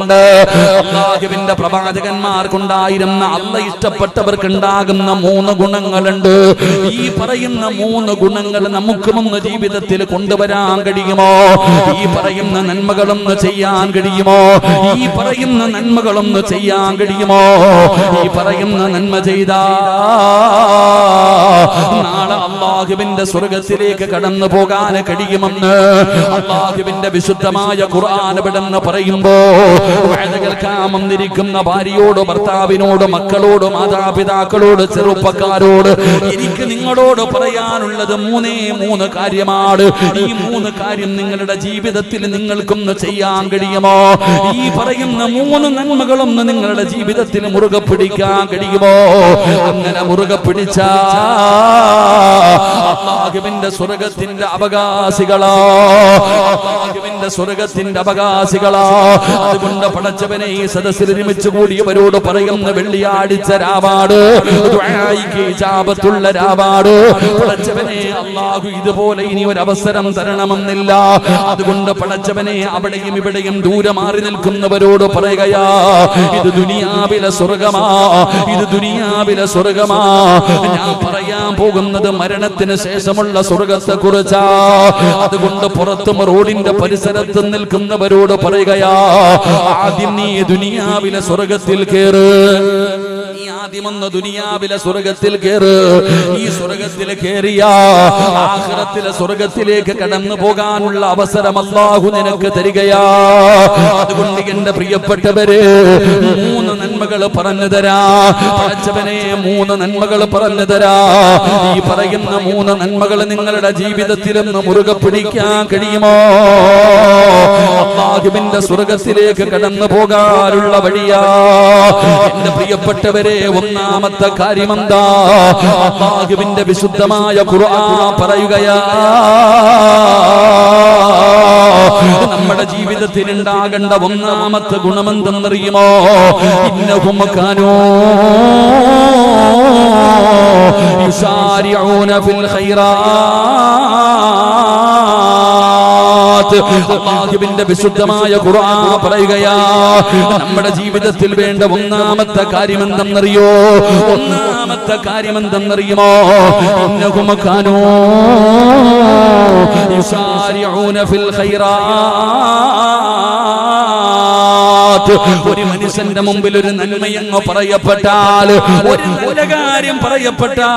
ഗുണങ്ങളുണ്ട് അള്ളാഹുവിന്റെ പ്രവാചകന്മാർക്കുണ്ടായിരുന്ന അല്ല ഇഷ്ടപ്പെട്ടവർക്ക് ഉണ്ടാകുന്ന മൂന്ന് ഗുണങ്ങളുണ്ട്. ഈ പറയുന്ന മൂന്ന് ഗുണങ്ങൾ നമുക്കുമൊന്ന് ജീവിതത്തിൽ കൊണ്ടുവരാൻ കഴിയുമോ? ഈ പറയുന്ന നന്മകളൊന്ന് ചെയ്യാൻ കഴിയുമോ? ഈ പറയുന്ന നന്മകളൊന്ന് ചെയ്യാൻ കഴിയുമോ? ഈ പറയുന്ന നന്മ ചെയ്താ നാളെ അള്ളാഹുവിന്റെ സ്വർഗത്തിലേക്ക് കടന്നു പോകാൻ കഴിയുമെന്ന് അള്ളാഹുവിന്റെ വിശുദ്ധമായ ഖുർആൻ ഇവിടെന്ന് പറയുമ്പോ കേൾക്കാൻ ഭാര്യയോട് ഭർത്താവിനോട് മക്കളോട് മാതാപിതാക്കളോട് ചെറുപ്പക്കാരോട് എനിക്ക് നിങ്ങളോട് പറയാനുള്ളത് മൂന്നേ മൂന്ന് കാര്യമാണ്. ഈ മൂന്ന് കാര്യം നിങ്ങളുടെ ജീവിതത്തിൽ നിങ്ങൾക്കൊന്ന് ചെയ്യാൻ കഴിയുമോ? ഈ പറയുന്ന മൂന്ന് നന്മകളൊന്ന് നിങ്ങളുടെ ജീവിതത്തിൽ മുറുകെ പിടിക്കാൻ കഴിയുമോ? അങ്ങനെ മുറുകെ പിടിച്ചാ സ്വർഗത്തിന്റെ അവകാശികളാ. സ്വർഗത്തിന്റെ അവകാശികളാ. അതുകൊണ്ട് പടച്ചവനെ ഈ സദസ്സിൽ ഒരുമിച്ച് കൂടിയവരോട് പറയുന്ന വെള്ളിയാഴ്ച രാവാട്. ഇജാബത്തുള്ള രാവാട്. പടച്ചവനെ അള്ളാഹു ഇതുപോലെ ഇനി ഒരു അവസരം തരണമെന്നില്ല. അതുകൊണ്ട് പടച്ചവനെ അവിടെയും ഇവിടെയും ദൂരെ മാറി നിൽക്കുന്നവരോട് പറയുകയാ ഇത് ദുനിയാവിലെ സ്വർഗമാ ഇത് ദുനിയാവിലെ സ്വർഗമാ ഞാൻ പറയാൻ പോകുന്നത് മരണത്തിന് ശേഷമുള്ള സ്വർഗത്തെ കുറിച്ചാ അതുകൊണ്ട് പുറത്തും റോഡിന്റെ പരിസരത്ത് നിൽക്കുന്നവരോട് പറയുകയാ ആദ്യം നീ ദുനിയാവിലെ സ്വർഗത്തിൽ കേറ്. ആദ്യമൊന്ന് ദുനിയാവിലെ സ്വർഗത്തിൽ കേറ്. ഈ സ്വർഗത്തിൽ കേറിയ ആഖിറത്തിലെ സ്വർഗത്തിലേക്ക് കടന്നു പോകാനുള്ള അവസരം അല്ലാഹു നിനക്ക് തരികയാ. അതുകൊണ്ട് എന്റെ പ്രിയപ്പെട്ടവര് മൂന്ന് നന്മകൾ പറഞ്ഞു തരാ. പടച്ചവനെ മൂന്ന് നന്മകൾ പറഞ്ഞു തരാ. ഈ പറയുന്ന മൂന്ന് നന്മകൾ നിങ്ങളുടെ ജീവിതത്തിൽ നിന്ന് മുറുകെ പിടിക്കാൻ കഴിയുമോ? അള്ളാഹുവിന്റെ സ്വർഗത്തിലേക്ക് കടന്നു പോകാനുള്ള വഴിയാ. എന്റെ പ്രിയപ്പെട്ടവരെ ഒന്നാമത്തെ കാര്യമെന്താ? അള്ളാഹുവിന്റെ വിശുദ്ധമായ ഖുർആൻ പറയുകയാ. നമ്മുടെ ജീവിതത്തിൽ ഉണ്ടാകേണ്ട ഒന്നാമത്തെ ഗുണമെന്തെന്നറിയുമോ? ഇന്നഹും കാനോ. യുസാരിഊന ഫിൽ ഖൈറാത്ത് അല്ലാഹുവിന്റെ വിശുദ്ധമായ ഖുർആൻ പറയുകയാ നമ്മുടെ ജീവിതത്തിൽ വേണ്ട ഒന്നാമത്തെ കാര്യം എന്തെന്നറിയോ ഒന്നാമത്തെ കാര്യം എന്തെന്നറിയുമോ ഇന്നഹും കാനോ യുസാരിഊന ഫിൽ ഖൈറാത്ത് ഒരു മനുഷ്യന്റെ മുമ്പിൽ ഒരു നന്മയെന്ന് പറയപ്പെട്ടാൽ ഒരു നല്ല കാര്യം പറയപ്പെട്ടാ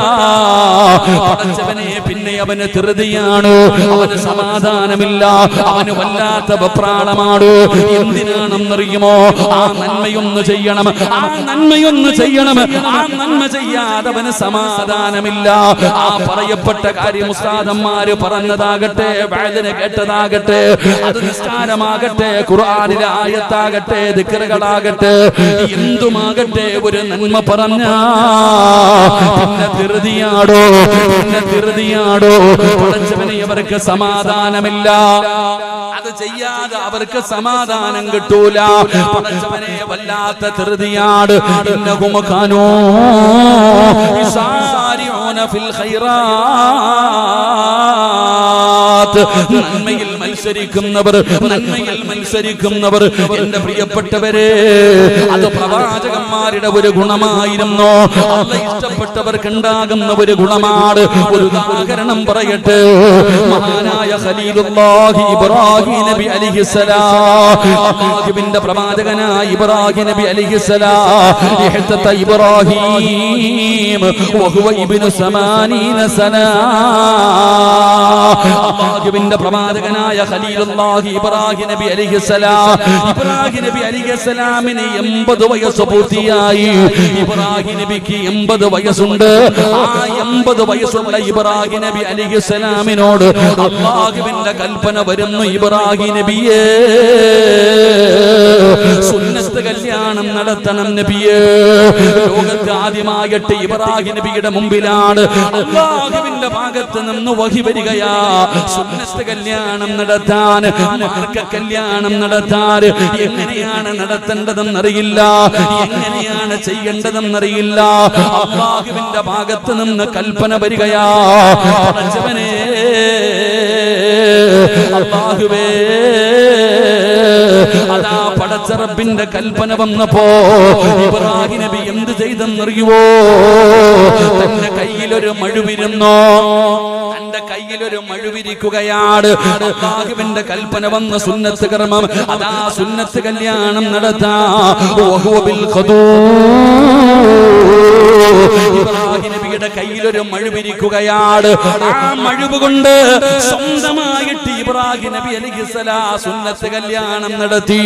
പിന്നെ അവന് ധൃതിയാണ് അവന് സമാധാനമില്ല അവന് വല്ലാത്ത വെപ്രാളമാണ്. എന്തിനാണെന്നറിയുമോ? ആ നന്മയൊന്ന് ചെയ്യണം ആ നന്മയൊന്ന് ചെയ്യണം. ആ നന്മ ചെയ്യാതെ അവന് സമാധാനമില്ല. ആ പറയപ്പെട്ട കാര്യം ഉസ്താദന്മാര് പറഞ്ഞതാകട്ടെ വേദന കേട്ടതാകട്ടെ അത് നിസ്കാരമാകട്ടെ ഖുർആനിലെ ആയത്താകട്ടെ ദിക്കറുകളാകട്ടെ എന്തുമാകട്ടെ ഒരു നന്മ പറഞ്ഞ? പിന്നെ ധൃതിയാടോ? പിന്നെ ധൃതിയാടോ? പടച്ചവനെ അവർക്ക് സമാധാനമില്ല. അത് ചെയ്യാതെ അവർക്ക് സമാധാനം കിട്ടൂല. പടച്ചവനെ വല്ലാത്ത ധൃതിയാട് ഇന്നഹും കാനോ യുസാരിഊന ഫിൽ ഖൈറാത്ത് നന്മയിൽ മത്സരിക്കുന്നവർ നന്മയിൽ മത്സരിക്കുന്നവർ. എന്റെ പ്രിയപ്പെട്ടവരെ അത് പ്രവാചകന്മാരുടെ ഒരു ഗുണമായിരുന്നു. അല്ല ഇഷ്ടപ്പെട്ടവർക്ക് ഉണ്ടാകുന്ന ഒരു ഗുണമാണ്. ഒരു ഉദാഹരണം പറയട്ടെ. മഹാനായ ഖലീലുല്ലാഹി ഇബ്രാഹിം നബി അലിഹിസലാം അല്ലാഹുവിന്റെ പ്രവാചകനായ ഇബ്രാഹിം നബി അലിഹിസലാം ഇഹ്തത ഇബ്രാഹിം വഹുവ ഇബ്നു സമാനീന സനാ അള്ളാഹുവിന്റെ പ്രവാചകനായ ഖലീലുല്ലാഹി ഇബ്രാഹിം നബി അലൈഹിസ്സലാം ഇബ്രാഹിം നബി അലൈഹിസ്സലാമിന് 80 വയസ്സ് പൂർത്തിയായി. ഇബ്രാഹിം നബിക്ക് 80 വയസ്സുണ്ട്. ആ 80 വയസ്സുള്ള ഇബ്രാഹിം നബി അലൈഹിസ്സലാമിനോട് അള്ളാഹുവിന്റെ കൽപ്പന വരുന്നു ഇബ്രാഹിം നബിയേ. കല്യാണം നടത്തണം നബിയേ. ലോകത്ത് ആദ്യമായിട്ട് ഇബ്രാഹിം നബിയുടെ മുമ്പിലാണ് അള്ളാഹുവിന്റെ ഭാഗത്ത് നിന്ന് വഹി വരികയാ. സുന്നത്ത് കല്യാണം നടത്താൻ മാർക്ക കല്യാണം നടത്താൻ എങ്ങനെയാണ് നടത്തേണ്ടതെന്നറിയില്ല. എങ്ങനെയാണ് ചെയ്യേണ്ടതെന്നറിയില്ല. അള്ളാഹുവിന്റെ ഭാഗത്ത് നിന്ന് കൽപ്പന വരികയാ. അള്ളാഹുവേ. അതാ കൽപ്പന വന്നപ്പോ ഇബ്രാഹിം നബി എന്ത് ചെയ്തെന്നറിയുവോ? തന്റെ കയ്യിലൊരു മഴുവിരുന്നോ? തന്റെ കയ്യിലൊരു മഴുവിരിക്കുകയാണ്. അള്ളാഹുവിന്റെ കൽപ്പന വന്ന സുന്നത്ത് കർമ്മം അതാ സുന്നത്ത് കല്യാണം നടത്താ. വഹുവ ബിൽ ഇബ്രാഹിം നബിയുടെ കയ്യിലൊരു മഴുവിരിക്കുകയാണ് ആ മഴുവ് കൊണ്ട് സ്വന്തമായിട്ട് ഇബ്രാഹിം നബി അലി സുന്നത്ത് കല്യാണം നടത്തി.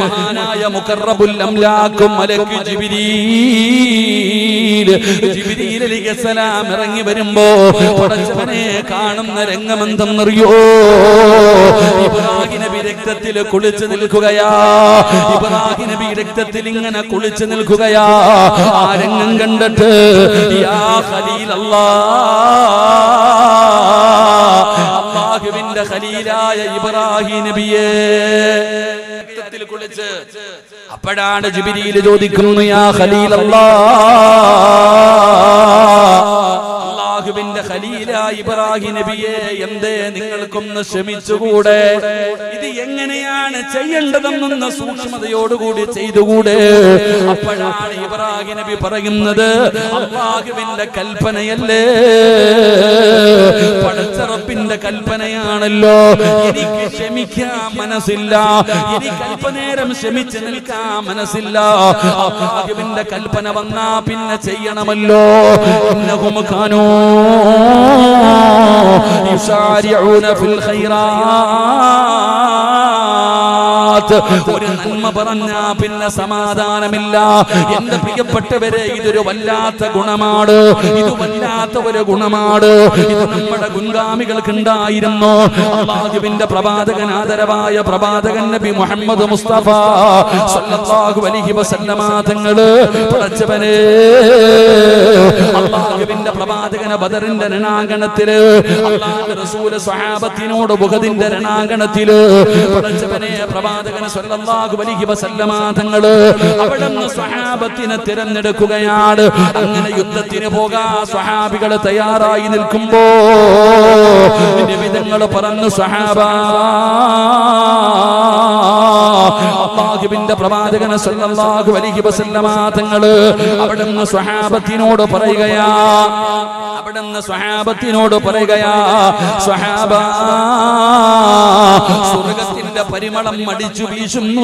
മഹാനായ മുഖറബുൽ അംലാക്കും മലക്ക് ജിബിരീൽ ജിബിരീൽ ഇറങ്ങി വരുമ്പോ കാണുന്ന രംഗമെന്തെന്നറിയോ? ഇബ്രാഹിം രക്തത്തിൽ കുളിച്ചു നിൽക്കുകയാ. ഇബ്രാഹിം നബി രക്തത്തിൽ ഇങ്ങനെ കുളിച്ചു നിൽക്കുകയാ. ആ രംഗം കണ്ടിട്ട് യാ ഖലീലല്ലാ. അള്ളാഹുവിന്റെ ഖലീലായ ഇബ്രാഹിം നബിയെ. രക്തത്തിൽ കുളിച്ച്. അപ്പോഴാണ് ജിബിരിയിൽ ചോദിക്കുന്നു യാ ഖലീലല്ലാ. അള്ളാഹുവിന്റെ ഖലീല ഇബ്രാഹിം നബിയെ എന്തേ നിങ്ങൾക്കൊന്ന് ക്ഷമിച്ചുകൂടെ? ഇത് എങ്ങനെയാണ് ചെയ്യേണ്ടതെന്നൊന്ന് സൂക്ഷ്മതയോടുകൂടി ചെയ്തുകൂടെ? അപ്പോഴാണ് ഇബ്രാഹിം നബി പറയുന്നത് അള്ളാഹുവിന്റെ കൽപ്പനയല്ലേ? പടച്ചറപ്പിന്റെ കൽപ്പനയാണല്ലോ. എനിക്ക് ക്ഷമിക്കാൻ മനസ്സില്ല. എനിക്ക് അല്പനേരം ക്ഷമിച്ച് നിൽക്കാൻ മനസ്സില്ല. അള്ളാഹുവിന്റെ കൽപ്പന വന്നാ പിന്നെ ചെയ്യണമല്ലോ. ഇന്നഹും കാനോ യുസാരിഊന ഫിൽ ഒരു നന്മ പറഞ്ഞാ പിന്നെ സമാധാനമില്ല. എന്റെ പ്രിയപ്പെട്ടവരെ ഇതൊരു വല്ലാത്ത ഗുണമാണ്. ഇത് വല്ലാത്ത ഒരു ഗുണമാണ്. ഇത് നമ്മുടെ ഗുണ്ടാമികൾക്ക് ഉണ്ടായിരുന്നു അള്ളാഹുവിന്റെ പ്രവാചകൻ ആദരവായ പ്രവാചകൻ നബി മുഹമ്മദ് മുസ്തഫ സല്ലല്ലാഹു അലൈഹി വസല്ലമ തങ്ങൾ പടച്ചവനെ അള്ളാഹുവിന്റെ പ്രവാചകന ബദറിന്റെ രണാങ്കണത്തിൽ അള്ളാഹു റസൂൽ സ്വഹാബത്തിനോട് ബുഹദിന്റെ രണാങ്കണത്തിൽ പടച്ചവനെ സല്ലല്ലാഹു അലൈഹി വസല്ലമ സ്വഹാബത്തിനെ തിരഞ്ഞെടുക്കുകയാണ്. അങ്ങനെ യുദ്ധത്തിന് പോകാ സ്വഹാബികൾ തയ്യാറായി നിൽക്കുമ്പോ നിബിതങ്ങൾ പറഞ്ഞു സ്വഹാബ സല്ലല്ലാഹു അലൈഹി വസല്ലമ സ്വഹാബത്തിനോട് പറയുകയാ അവിടുന്ന് സ്വഹാബത്തിനോട് പറയുകയാ സ്വഹാബ സ്വർഗത്തിന്റെ പരിമളം മടിച്ചു വീശുന്നു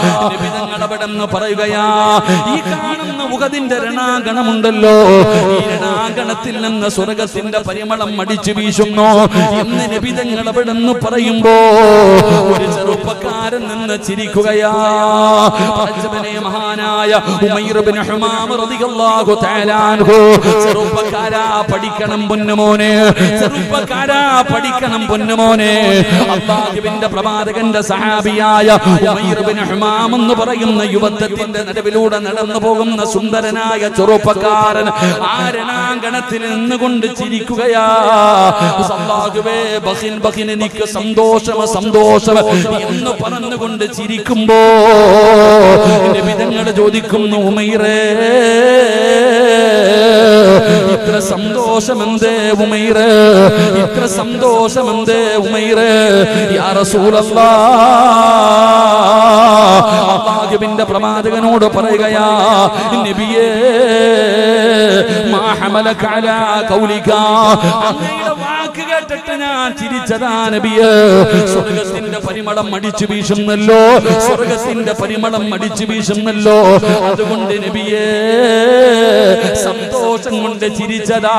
സഹാബിതങ്ങളവിടെന്ന് പറയുകയാ ഈ കാണുന്ന മുഖത്തിന്റെ രണാഗണമുണ്ടല്ലോ ഈ രണാഗണത്തിൽ നിന്ന് സ്വർഗത്തിന്റെ പരിമളം അടിച്ചു വീശുന്നു എന്ന് നിബിതങ്ങൾ പറയുമ്പോ ഒരു ചെറുപ്പക്കാരൻ നിന്ന് ചിരിക്കുകയാ. മഹാനായ ചെറുപ്പക്കാരാ പഠിക്കണം പൊന്നുമോനെ. ചെറുപ്പക്കാരാ പഠിക്കണം പൊന്നുമോനെ. അള്ളാഹുവിന്റെ പ്രവാചകന്റെ സഹാബിയായ എന്ന് പറയുന്ന യുവത്വത്തിന്റെ നടുവിലൂടെ നടന്നു പോകുന്ന സുന്ദരനായ ചെറുപ്പക്കാരൻ ആ രണാങ്കണത്തിൽ നിന്നുകൊണ്ട് ചിരിക്കുകയാ. അല്ലാഹുവേ ബഹിൻ എന്ന് പറഞ്ഞുകൊണ്ട് ചിരിക്കുമ്പോ വിധങ്ങൾ ചോദിക്കുന്നു ഉമൈറേ. ഇത്ര സന്തോഷമെന്തേ ഉമൈറ്? ഇത്ര സന്തോഷമെന്തേ ഉമൈറ്? യാ റസൂലല്ലാ. അള്ളാഹുവിന്റെ പ്രവാചകനോട് പറയുകയാ നബിയേ വാക്ക് കേട്ടിട്ട് ഞാൻ ചിരിച്ചതാ നബിയേ. സ്വർഗത്തിന്റെ പരിമളം അടിച്ചു വീശുന്നല്ലോ. സ്വർഗത്തിന്റെ പരിമളം അടിച്ചു വീശുന്നല്ലോ. അതുകൊണ്ട് നബിയേ സന്തോഷം കൊണ്ട് ചിരിച്ചതാ.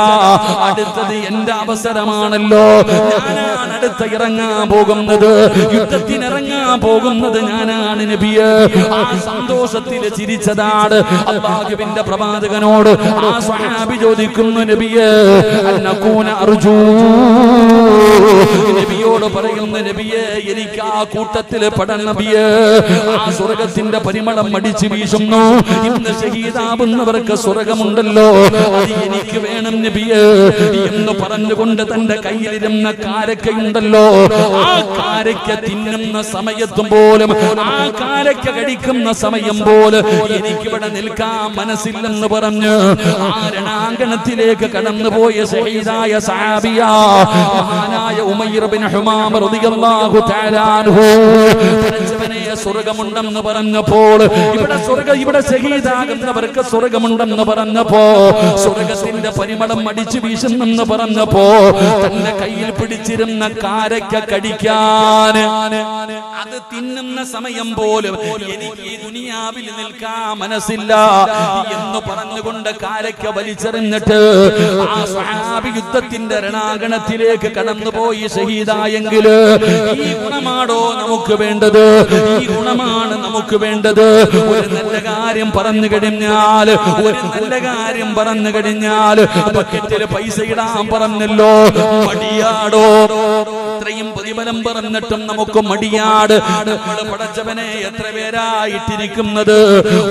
അടുത്തത് എന്റെ അവസരമാണല്ലോ. ഞാനാണ് അടുത്ത ഇറങ്ങാൻ പോകുന്നത്. യുദ്ധത്തിന് ഇറങ്ങാൻ പോകുന്നത് ഞാനാണ് നബിയ. ആ സന്തോഷത്തിൽ ചിരിച്ചതാണ്. അള്ളാഹുവിന്റെ പ്രവാചകനോട് ആ സ്വഹാബി ചോദിക്കുന്നു നബിയ അന്നകൂന അർജൂ. നബിയോട് പറയുന്ന നബിയെ എനിക്ക് ആ കൂട്ടത്തിൽ പടൻ നബിയെ. ആ സ്വർഗത്തിന്റെ പരിമളം മടിച്ചു വീശുന്നു. ഇന്ന് ഷഹീദാവുന്നവർക്ക് സ്വർഗമുണ്ടല്ലോ അത് എനിക്ക് വേണം നബിയെ എന്ന് പറഞ്ഞുകൊണ്ട് തന്റെ കയ്യിലിരുന്ന കാരക്കയുണ്ടല്ലോ. ആ കാരക്ക തിന്നുന്ന തിന്നുന്ന സമയത്തും പോലും ആ കാലയ്ക്ക് കഴിക്കുന്ന സമയം പോലും എനിക്കിവിടെ നിൽക്കാൻ മനസ്സില്ലെന്ന് പറഞ്ഞ് ആ രണാങ്കണത്തിലേക്ക് കടന്നുപോയ ഷഹീദായ സാബിയ മഹാനായ ഉമയ്ർ ബിൻ ഹുമാം റളിയല്ലാഹു തആല അൻഹു സ്വർഗമുണ്ടെന്ന് പറഞ്ഞപ്പോൾ ഇവിടെ സ്വർഗ ഇവിടെ ഷഹീദാകുന്നവർക്ക് സ്വർഗമുണ്ടെന്ന് പറഞ്ഞപ്പോ സ്വർഗത്തിന്റെ പരിമളം അടിച്ചു വീശുന്നെന്ന് പറഞ്ഞപ്പോ തന്റെ കയ്യിൽ പിടിച്ചിരുന്ന കാരയ്ക്ക കടിക്കാൻ അത് തിന്നുന്ന സമയം പോലും എനിക്ക് ഈ ദുനിയാവിൽ നിൽക്കാൻ മനസ്സില്ല എന്ന് പറഞ്ഞുകൊണ്ട് കാലയ്ക്ക് വലിച്ചെറിഞ്ഞിട്ട് ആ സ്വഹാബി യുദ്ധത്തിന്റെ രണാങ്കണത്തിലേക്ക് കടന്നുപോയി ഷഹീദായെങ്കിൽ ഈ ഗുണമാണോ നമുക്ക് വേണ്ടത്? ഈ ഗുണമാണ് നമുക്ക് വേണ്ടത്. ഒരു നല്ല കാര്യം പറഞ്ഞു കഴിഞ്ഞാൽ ഒരു നല്ല കാര്യം പറഞ്ഞു കഴിഞ്ഞാൽ ബക്കറ്റിൽ പൈസ ഇടാൻ പറഞ്ഞല്ലോ. മടിയാടോ? ഇത്രയും പ്രതിഫലം പറഞ്ഞിട്ടും നമുക്ക് മടിയാട്. നമ്മൾ പടച്ചവനെ എത്ര പേരായിട്ടിരിക്കുന്നത്?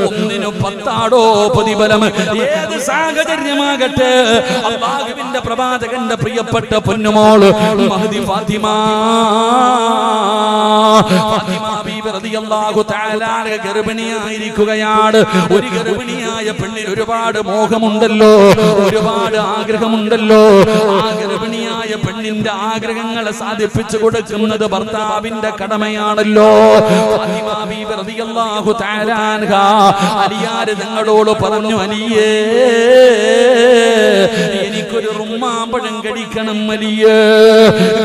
ഒന്നിനു പത്താടോ പ്രതിഫലം ഏത് സാഹചര്യമാകട്ടെ? അള്ളാഹുവിന്റെ പ്രവാചകന്റെ പ്രിയപ്പെട്ട പൊന്നുമോൾ മഹദി ഫാത്തിമ. ഫാത്തിമ ഗർഭിണിയായിരിക്കുകയാണ്. ഒരു ഗർഭിണിയായ പെണ്ണിന് ഒരുപാട് മോഹമുണ്ടല്ലോ ഒരുപാട് ആഗ്രഹമുണ്ടല്ലോ. ആ ഗർഭിണിയായ പെണ്ണിന്റെ ആഗ്രഹങ്ങളെ സാധിപ്പിച്ചു കൊടുക്കുന്നത് ഭർത്താവിന്റെ കടമയാണല്ലോ. അലിയാര് ഞങ്ങളോട് പറഞ്ഞു അലിയേ എനിക്കൊരു റുമ്മാമ്പഴം കഴിക്കണം വലിയ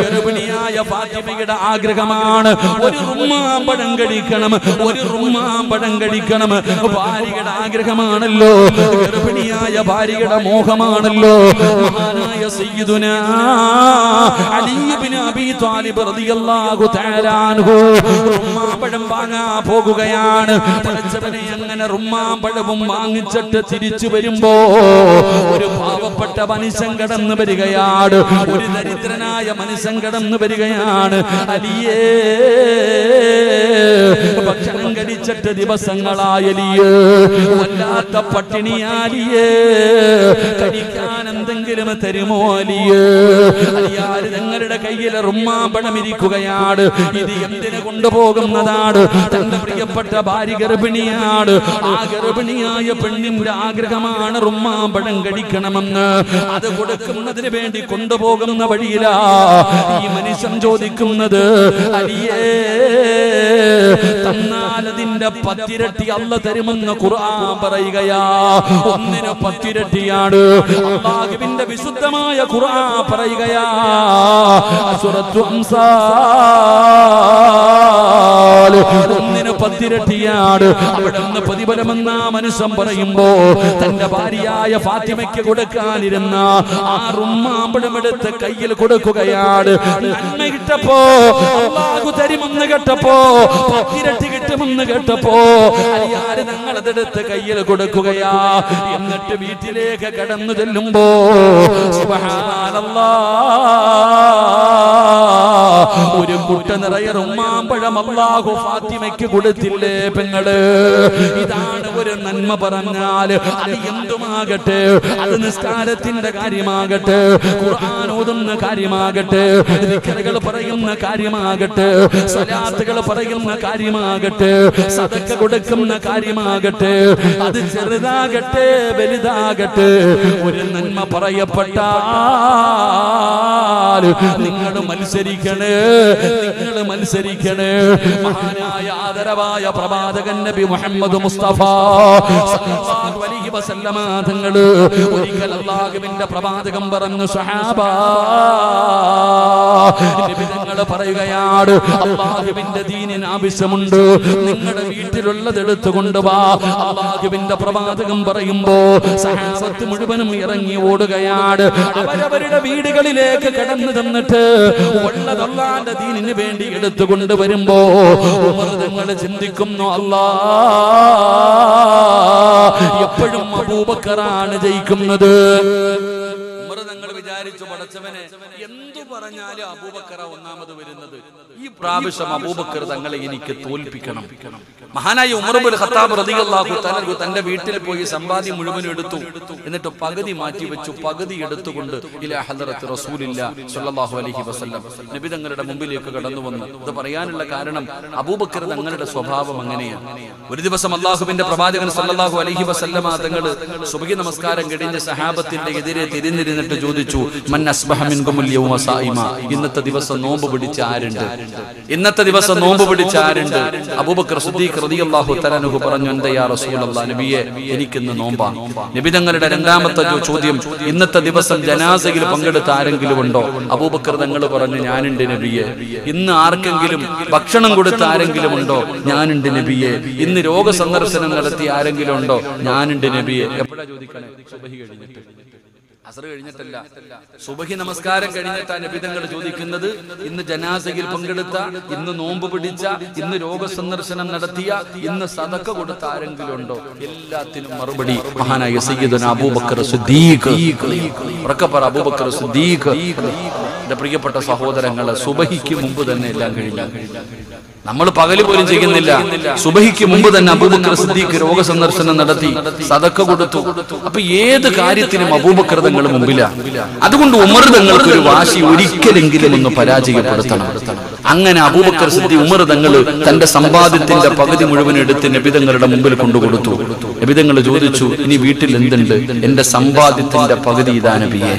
ഗർഭിണിയായ ഫാത്തിമയുടെ ആഗ്രഹമാണ്. ഒരു റുമ്മാമ്പഴം കഴിക്കണം ഒരു റുമ്മാമ്പഴം കഴിക്കണം. ഭാര്യയുടെ ആഗ്രഹമാണല്ലോ ഗർഭിണിയായ ഭാര്യയുടെ മോഹമാണല്ലോ. മഹാനായ സയ്യിദുന അലി ഇബ്നു അബീ ത്വാലിബ് റളിയല്ലാഹു തആല അൻഹു റുമ്മാമ്പഴം വാങ്ങാൻ പോകുകയാണ്. പടച്ചവനെ അങ്ങനെ റുമ്മാമ്പഴവും വാങ്ങിച്ചിട്ട് തിരിച്ചു വരുമ്പോ ഒരു പാവപ്പെട്ട മനുഷ്യൻ കടന്നു വരികയാണ്. ഒരു ദരിദ്രനായ മനുഷ്യൻ കടന്നു വരികയാണ്. അലിയേ. ഭക്ഷണം കഴിച്ചിട്ട് ദിവസങ്ങളായലിയേ വല്ലാത്ത പട്ടിണിയാലിയേ. കഴിക്കാൻ എന്തെങ്കിലും തരുമോ അലിയേ ഞങ്ങളുടെ കയ്യിൽ റുമ്മാമ്പണം ഇരിക്കുകയാണ്. ഇത് എന്തിനെ കൊണ്ടുപോകുന്നതാണ്? തന്റെ പ്രിയപ്പെട്ട ഭാര്യ ഗർഭിണിയാണ്. ആ ഗർഭിണിയായ പെണ്ണിന്റെ ആഗ്രഹമാണ് റുമ്മാമ്പഴം കഴിക്കണമെന്ന്. അത് കൊടുക്കുന്നതിന് വേണ്ടി കൊണ്ടുപോകുന്ന വഴിയിലാ ഈ മനുഷ്യൻ ചോദിക്കുന്നത്. അലിയേ തന്നാൽ അതിന്റെ പത്തിരട്ടി അല്ല തരുമെന്ന് ഖുർആൻ പറയുകയാ. ഒന്നിന് പത്തിരട്ടിയാണ്. അള്ളാഹുവിന്റെ വിശുദ്ധമായ ഖുർആൻ പറയുകയാ. സൂറത്തു അംസാൽ ഒന്നിന് പത്തിരട്ടിയാണ്. അവിടെ നിന്ന് പ്രതിഫലമെന്ന മനുഷ്യൻ പറയുമ്പോ തന്റെ ഭാര്യയായ ഫാത്തിമയ്ക്ക് കൊടുക്കാനിരുന്ന ആ റുമ്മാമ്പഴമെടുത്ത് കയ്യിൽ കൊടുക്കുകയാണ്. നന്മ കിട്ടപ്പോ തരുമെന്ന് കേട്ടപ്പോ പത്തിരട്ടി കിട്ടുമെന്ന് കേട്ടപ്പോ അരിയാര് ഞങ്ങളതെടുത്ത് കയ്യിൽ കൊടുക്കുകയാ. എന്നിട്ട് വീട്ടിലേക്ക് കടന്നു ചെല്ലുമ്പോ ഒരു കുട്ട നിറയെ ഉമ്മാമ്പഴം അള്ളാഹു ഫാത്തിമയ്ക്ക് കൊടുത്തില്ലേ പെങ്ങൾ? ഇതാണ് ഒരു നന്മ പറഞ്ഞാൽ അത് എന്തുമാകട്ടെ? അത് നിസ്കാരത്തിന്റെ കാര്യമാകട്ടെ ഖുർആൻ ഓതുന്ന കാര്യമാകട്ടെ ദിക്റുകൾ പറയുന്ന കാര്യമാകട്ടെ സലാത്തുകൾ പറയുന്ന കാര്യമാകട്ടെ സതക്ക കൊടുക്കുന്ന കാര്യമാകട്ടെ അത് ചെറുതാകട്ടെ വലുതാകട്ടെ ഒരു നന്മ പറയപ്പെട്ടാൽ നിങ്ങൾ മത്സരിക്കണേ നിങ്ങൾ മത്സരിക്കണേ. മഹാനായ ആദരവായ പ്രവാചകൻ നബി മുഹമ്മദ് മുസ്തഫ തങ്ങൾ ഒരിക്കൽ അല്ലാഹുവിന്റെ പ്രവാചകൻ പറഞ്ഞു സഹാബ നബി തങ്ങൾ പറയുകയാണ് അല്ലാഹുവിന്റെ ദീനിന് ആവശ്യമുണ്ട് നിങ്ങളുടെ വീട്ടിലുള്ളത് എടുത്തു കൊണ്ടുവാ അല്ലാഹുവിന്റെ പ്രവാചകൻ പറയുമ്പോ സഹാബത്ത് മുഴുവനും ഇറങ്ങി ഓടുകയാണ് അവരവരുടെ വീടുകളിലേക്ക് കടന്നു തന്നിട്ട് ഉള്ളതല്ലാന്റെ ദീനിന് വേണ്ടി എടുത്തു കൊണ്ടുവരുമ്പോ ചിന്തിക്കുന്നു അല്ലാ എപ്പോഴും അബൂബക്കറാണ് ജയിക്കുന്നത്. തങ്ങൾ വിചാരിച്ചു പടച്ചവനെ എന്തു പറഞ്ഞാലും അബൂബക്കറ ഒന്നാമത് വരുന്നത്. ഈ പ്രാവശ്യം അബൂബക്കർ തങ്ങളെ എനിക്ക് തോൽപ്പിക്കണം. മഹാനായ ഉമർബുൽ ഖത്താബ് റതിയല്ലാഹു തനക്ക് തന്റെ വീട്ടിൽ പോയി സമ്പാദ്യം മുഴുവൻ എടുത്തു. എന്നിട്ട് പകുതി മാറ്റി വെച്ചു പകുതി എടുത്തുകൊണ്ട് ഇലാ ഹദറത്ത് റസൂലില്ല സ്വല്ലല്ലാഹു അലൈഹി വസല്ലം. നബി തങ്ങളുടെ മുമ്പിലേക്ക് കടന്നു വന്നു. ഇത് പറയാനുള്ള കാരണം അബൂബക്കർ തങ്ങളുടെ സ്വഭാവം അങ്ങനെയാണ്. ഒരു ദിവസം അള്ളാഹുവിന്റെ പ്രവാചകൻ സല്ലല്ലാഹു അലൈഹി വസല്ലമ തങ്ങൾ സുബഹി നമസ്കാരം കഴിഞ്ഞ സഹാബത്തിന്റെ എതിരെ തിരിഞ്ഞിരുന്നിട്ട് ചോദിച്ചു മൻ അസ്ബഹ മിൻകുമുൽ യൗമ സായിമ ഇന്നത്തെ ദിവസം നോമ്പ് പിടിച്ച ആരുണ്ട് ഇന്നത്തെ ദിവസം നോമ്പ് പിടിച്ച ആരുണ്ട് അബൂബക്കർ സിദ്ദീഖ് റളിയല്ലാഹു പറഞ്ഞു എന്താ യാ റസൂലല്ലാഹ് നബിയെ എനിക്കിന്ന് നോമ്പാണ് നബി തങ്ങളുടെ രണ്ടാമത്തെ ചോദ്യം ഇന്നത്തെ ദിവസം ജനാസയിൽ പങ്കെടുത്ത ആരെങ്കിലും ഉണ്ടോ? അബൂബക്കർ തങ്ങൾ പറഞ്ഞു ഞാനുണ്ട് നബിയെ. ഇന്ന് ആർക്കെങ്കിലും ഭക്ഷണം കൊടുത്ത ആരെങ്കിലും ഉണ്ടോ? ഞാനുണ്ട് നബിയെ. ഇന്ന് രോഗസന്ദർശനം നടത്തിയ ആരെങ്കിലും ഉണ്ടോ? ഞാനുണ്ട് നബിയെ. എപ്പോഴാ ചോദിക്കണേ? സുബഹി കഴിഞ്ഞിട്ട്. അസർ കഴിഞ്ഞിട്ടല്ല. സുബഹി നമസ്കാരം കഴിഞ്ഞിട്ടാ നബിതങ്ങൾ ചോദിക്കുന്നത്. ഇന്ന് ജനാസയിൽ പങ്കെടുത്ത ഇന്ന് നോമ്പ് പിടിച്ച ഇന്ന് രോഗ സന്ദർശനം നടത്തിയ ഇന്ന് സതക്ക കൊടുത്ത ആരെങ്കിലും ഉണ്ടോ എല്ലാത്തിനും മറുപടി മഹാനായ സയ്യിദുന അബൂബക്കർ സിദ്ദീഖ്. ഉറക്കെ പറ അബൂബക്കർ സിദ്ദീഖ്. എന്റെ പ്രിയപ്പെട്ട സഹോദരങ്ങളെ സുബഹിക്ക് മുമ്പ് തന്നെ എല്ലാം കഴിഞ്ഞു. നമ്മൾ പകൽ പോലും ചെയ്യുന്നില്ല. സുബഹിക്ക് മുമ്പ് തന്നെ അബൂബക്കർ സിദ്ദീഖ് രോഗസന്ദർശനം നടത്തി സതക്ക കൊടുത്തു. അപ്പൊ ഏത് കാര്യത്തിനും അബൂബക്കർ തങ്ങൾ മുമ്പിലാണ് അതുകൊണ്ട് ഉമർ തങ്ങൾക്ക് ഒരു വാശി ഒരിക്കലെങ്കിലും ഒന്ന് പരാജയപ്പെടുത്തണം. അങ്ങനെ അബൂബക്കർ സിദ്ദി ഉമർ തങ്ങൾ തന്റെ സമ്പാദ്യത്തിന്റെ പകുതി മുഴുവൻ എടുത്ത് നബിതങ്ങളുടെ മുമ്പിൽ കൊണ്ടുകൊടുത്തു നബിതങ്ങൾ ചോദിച്ചു ഇനി വീട്ടിൽ എന്തുണ്ട്? എന്റെ സമ്പാദ്യത്തിന്റെ പകുതി ഇതാ നബിയെ.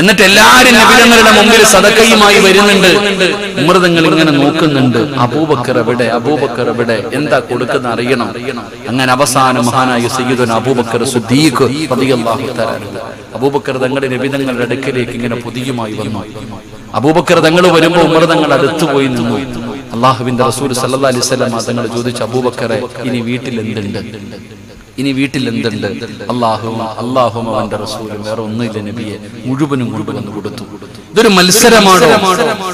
എന്നിട്ട് എല്ലാരും നബിതങ്ങളുടെ മുമ്പിൽ സദക്കയുമായി വരുന്നുണ്ട്. ഉമൃതങ്ങൾ ഇങ്ങനെ നോക്കുന്നുണ്ട്. അബൂബക്കർ എവിടെ? അബൂബക്കർ എവിടെ? എന്താ കൊടുക്കുന്ന അറിയണം. അങ്ങനെ അവസാന മഹാനായ സയ്യിദുൻ അബൂബക്കർ സുദ്ദീഖ്. അബൂബക്കർ തങ്ങളുടെ നബിതങ്ങളുടെ അടുക്കലേക്ക് ഇങ്ങനെ പുതിയുമായി വന്നു. അബൂബക്കർ തങ്ങൾ വരുമ്പോൾ ഉമർ തങ്ങൾ പോയി നിന്നു. അള്ളാഹുവിന്റെ റസൂൽ സല്ലാ അലൈഹി വസല്ലം തങ്ങൾ ചോദിച്ചു അബൂബക്കറെ ഇനി വീട്ടിൽ എന്തുണ്ട്? ഇനി വീട്ടിൽ എന്തുണ്ട് അള്ളാഹും അള്ളാഹും അവന്റെ റസൂലും വേറെ ഒന്നുമില്ല നബിയെ. മുഴുവനും മുഴുവനും കൊടുത്തു. ഇതൊരു മത്സരമാണ്?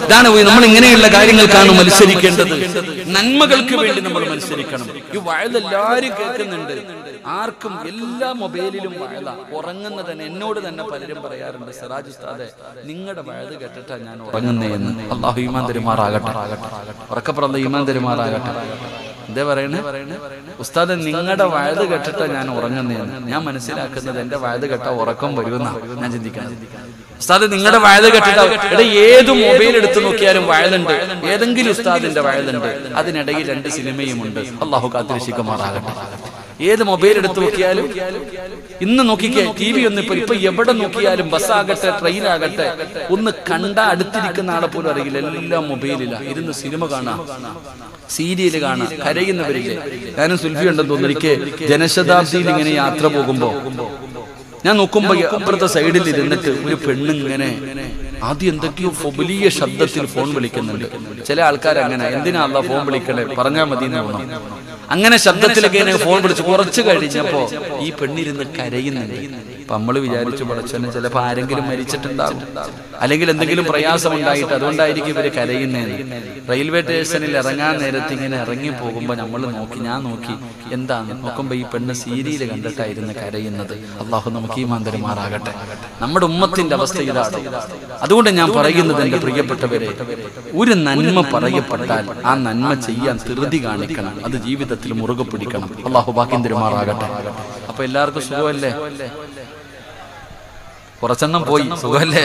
ഇതാണ് നമ്മൾ ഇങ്ങനെയുള്ള കാര്യങ്ങൾക്കാണ് മത്സരിക്കേണ്ടത്. നന്മകൾക്ക് വേണ്ടി നമ്മൾ മത്സരിക്കണം. ഈ വയലെല്ലാരും കേൾക്കുന്നുണ്ട്. ആർക്കും എല്ലാ മൊബൈലിലും വയല. ഉറങ്ങുന്നത് തന്നെ എന്നോട് തന്നെ പലരും പറയാറുണ്ട് സിറാജ് ഉസ്താദെ നിങ്ങളുടെ വയത് കേട്ടിട്ടാ ഞാൻ ഉറങ്ങുന്നേ എന്ന് അള്ളാഹു ഈമാൻ തെരുമാറാകട്ടെ. ഉറക്കപ്പുറം ഈമാൻ തരുമാറാകട്ടെ. എന്തേ പറയണേ? ഉസ്താദ് നിങ്ങളുടെ വയത് കെട്ടിട്ട ഞാൻ ഉറങ്ങുന്നതാണ് ഞാൻ മനസ്സിലാക്കുന്നത് എന്റെ വയത് കെട്ട ഉറക്കം വരുമെന്ന ഞാൻ ചിന്തിക്കുന്നത്. ഉസ്താദ് നിങ്ങളുടെ വയത് കെട്ടിട്ട് ഏത് മൊബൈൽ എടുത്തു നോക്കിയാലും വയലുണ്ട്. ഏതെങ്കിലും ഉസ്താദിന്റെ വയലുണ്ട്. അതിനിടയിൽ രണ്ട് സിനിമയും ഉണ്ട്. അള്ളാഹു കാത്തിരിശിക്കുമാറാകട്ടെ ഏത് മൊബൈൽ എടുത്തു നോക്കിയാലും ഇന്ന് നോക്കിക്കേ ടി വി ഒന്നും ഇപ്പൊ ഇപ്പൊ എവിടെ നോക്കിയാലും ബസ്സാകട്ടെ ട്രെയിൻ ആകട്ടെ ഒന്ന് കണ്ട അടുത്തിരിക്കുന്ന ആളെ പോലും അറിയില്ല. എല്ലാം മൊബൈലിലാണ് ഇരുന്ന് സിനിമ കാണാം. സീരിയൽ കാണാം. കരയുന്നവരില്ലേ? ഞാനും സുൽഫി ഉണ്ടെന്ന് തോന്നുന്നു എനിക്ക് ജനശതാബ്ദിയിൽ ഇങ്ങനെ യാത്ര പോകുമ്പോ ഞാൻ നോക്കുമ്പോ അപ്പുറത്തെ സൈഡിൽ ഇരുന്നിട്ട് ഒരു പെണ്ണിങ്ങനെ ആദ്യം എന്തൊക്കെയോ വലിയ ശബ്ദത്തിൽ ഫോൺ വിളിക്കുന്നുണ്ട്. ചില ആൾക്കാർ അങ്ങനെ എന്തിനാ ഫോൺ വിളിക്കണേ? പറഞ്ഞാൽ മതി എന്ന് തോന്നും അങ്ങനെ ശബ്ദത്തിലൊക്കെ ഫോൺ വിളിച്ചു കുറച്ച് കഴിഞ്ഞപ്പോ ഈ പെണ്ണിരുന്ന് കരയുന്നുണ്ട്. അപ്പൊ നമ്മൾ വിചാരിച്ചു പടച്ചനെ ചിലപ്പോ ആരെങ്കിലും മരിച്ചിട്ടുണ്ടാകും. അല്ലെങ്കിൽ എന്തെങ്കിലും പ്രയാസം ഉണ്ടായിട്ട് അതുകൊണ്ടായിരിക്കും ഇവർ കരയുന്നതെന്ന്. റെയിൽവേ സ്റ്റേഷനിൽ ഇറങ്ങാൻ നേരത്ത് ഇങ്ങനെ ഇറങ്ങി പോകുമ്പോ നമ്മൾ നോക്കി ഞാൻ നോക്കി എന്താണ്? നോക്കുമ്പോ ഈ പെണ്ണ് സീരിയൽ കണ്ടിട്ടായിരുന്നു കരയുന്നത്. അള്ളാഹു നമുക്ക് ഈ മാന്തരമാറാകട്ടെ നമ്മുടെ ഉമ്മത്തിന്റെ അവസ്ഥ ഇതാണ്. അതുകൊണ്ട് ഞാൻ പറയുന്നത് എന്റെ പ്രിയപ്പെട്ടവരെ ഒരു നന്മ പറയപ്പെട്ടാൽ ആ നന്മ ചെയ്യാൻ ധൃതി കാണിക്കണം. അത് ജീവിതത്തിൽ മുറുകെ പിടിക്കണം. അള്ളാഹു ബാക്കി തരുമാറാകട്ടെ അപ്പൊ എല്ലാവർക്കും സുഖമല്ലേ? കുറച്ചെണ്ണം പോയി. സുഖമല്ലേ?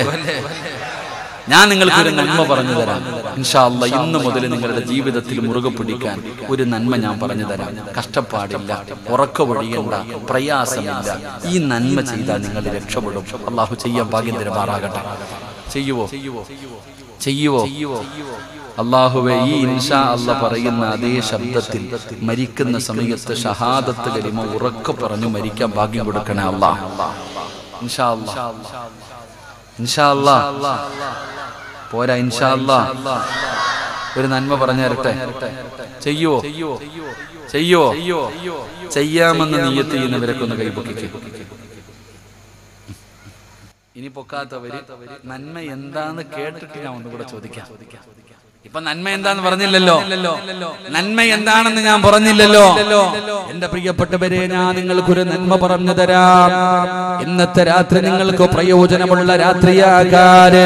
ഞാൻ നിങ്ങൾക്ക് ഒരു നന്മ പറഞ്ഞു തരാം. ഇൻഷാല്ല ഇന്ന് മുതൽ നിങ്ങളുടെ ജീവിതത്തിൽ മുറുകെ പിടിക്കാൻ ഒരു നന്മ ഞാൻ പറഞ്ഞു തരാം. കഷ്ടപ്പാടില്ല ഉറക്ക വഴിയണ്ട പ്രയാസമില്ല. ഈ നന്മ ചെയ്താൽ നിങ്ങൾ രക്ഷപ്പെടും. അള്ളാഹു ചെയ്യാൻ ഭാഗ്യം തരുമാറാകട്ടെ ചെയ്യുവോ? ചെയ്യുവോ? അള്ളാഹുവെ ഈ ഇൻഷാ അല്ല പറയുന്ന അതേ ശബ്ദത്തിൽ മരിക്കുന്ന സമയത്ത് ഷഹാദത്ത് കരിമ ഉറക്കെ പറഞ്ഞു മരിക്കാൻ ഭാഗ്യം കൊടുക്കണേ അള്ളാഹ്. ഇൻഷാ അല്ലാ. ഇൻഷാ അല്ലാ. പോരാ ഇൻഷാ അല്ലാ. ഒരു നന്മ പറഞ്ഞു തരട്ടെ ചെയ്യോ? ചെയ്യോ? ചെയ്യാമെന്ന് നീയത്ത് ചെയ്യുന്നവരൊക്കെ ഒന്ന് കൈപൊക്കിക്ക് ഇനി പൊക്കാത്തവര് നന്മ എന്താന്ന് കേട്ടിട്ട് ഞാൻ ഒന്നുകൂടെ ചോദിക്കാം. ഇപ്പൊ നന്മ എന്താന്ന് പറഞ്ഞില്ലല്ലോ. നന്മ എന്താണെന്ന് ഞാൻ പറഞ്ഞില്ലല്ലോ. എന്റെ പ്രിയപ്പെട്ടവരെ ഞാൻ നിങ്ങൾക്കൊരു നന്മ പറഞ്ഞു തരാം. ഇന്നത്തെ രാത്രി നിങ്ങൾക്ക് പ്രയോജനമുള്ള രാത്രിയാകാര്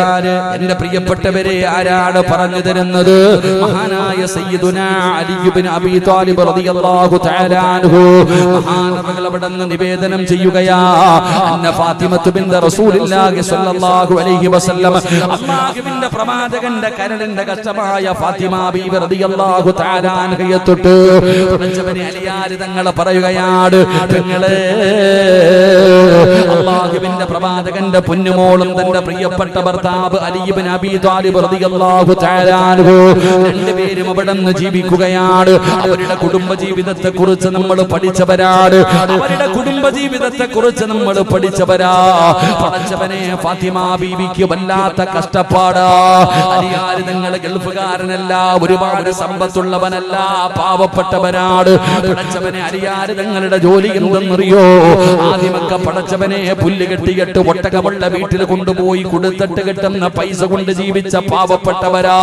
എന്റെ പ്രിയപ്പെട്ടവരെ ആരാണ് പറഞ്ഞു തരുന്നത്? മഹാനായ സയ്യിദുന കഷ്ടമായ ഫാത്തിമ ബീവി റളിയല്ലാഹു തആല അൻഹയെ തൊട്ട് അലിയാർ അലിയാര് തങ്ങൾ പറയുകയാണ്. തങ്ങളെ അല്ലാഹുവിന്റെ പ്രവാചകന്റെ പൊന്നുമോളും തന്റെ പ്രിയപ്പെട്ട ഭർത്താവ് അലിബിൻ അബി താലിബ് റളിയല്ലാഹു തആല അൻഹു രണ്ടുപേരും അവിടെ നിന്ന് ജീവിക്കുകയാണ്. അവരുടെ കുടുംബ ജീവിതത്തെ കുറിച്ച് നമ്മൾ പഠിച്ചവരാണ്. അവരുടെ കുടുംബ ജീവിതത്തെ കുറിച്ച് നമ്മൾ പഠിച്ചവരാ. പടച്ചവനെ ഫാത്തിമ ബീവിക്ക് വല്ലാത്ത കഷ്ടപ്പാടാ. അലിയാര് നിങ്ങൾ ഗൾഫുകാരനല്ല ഒരുപാട് സമ്പത്തുള്ളവനല്ല പാവപ്പെട്ടവനാണ്. പടച്ചവനെ അറിയാതെ തങ്ങളുടെ ജോലി എന്തെന്നറിയോ? ആദ്യമൊക്കെ പടച്ചവനെ പുല്ല് കെട്ടിയിട്ട് ഒട്ടകമുള്ള വീട്ടിൽ കൊണ്ടുപോയി കൊടുത്തിട്ട് കിട്ടുന്ന പൈസ കൊണ്ട് ജീവിച്ച പാവപ്പെട്ടവരാ.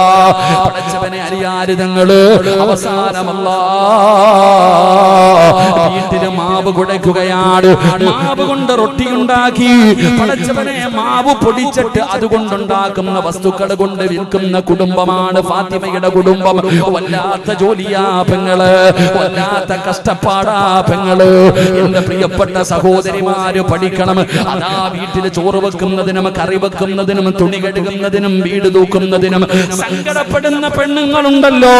പടച്ചവനെ അറിയാതെ തങ്ങൾ അവസാനമല്ല. വീട്ടിൽ മാവ് കുടയ്ക്കുകയാണ്. മാവ് കൊണ്ട് റൊട്ടി ഉണ്ടാക്കി. പടച്ചവനെ മാവ് പൊടിച്ചിട്ട് അതുകൊണ്ടുണ്ടാക്കുന്ന വസ്തുക്കൾ കൊണ്ട് വിൽക്കുന്ന കുടുംബമാണ് ഫാത്തിമയുടെ കുടുംബം വല്ലാത്ത ജോലിയാ പെങ്ങൾ വല്ലാത്ത കഷ്ടപ്പാടാ പെങ്ങൾ. എന്റെ പ്രിയപ്പെട്ട സഹോദരിമാര് പഠിക്കണം. അതാ വീട്ടിൽ ചോറ് വെക്കുന്നതിനും കറി വെക്കുന്നതിനും തുണി കഴുകുന്നതിനും വീട് തൂക്കുന്നതിനും സങ്കടപ്പെടുന്ന പെണ്ണുങ്ങളുണ്ടല്ലോ.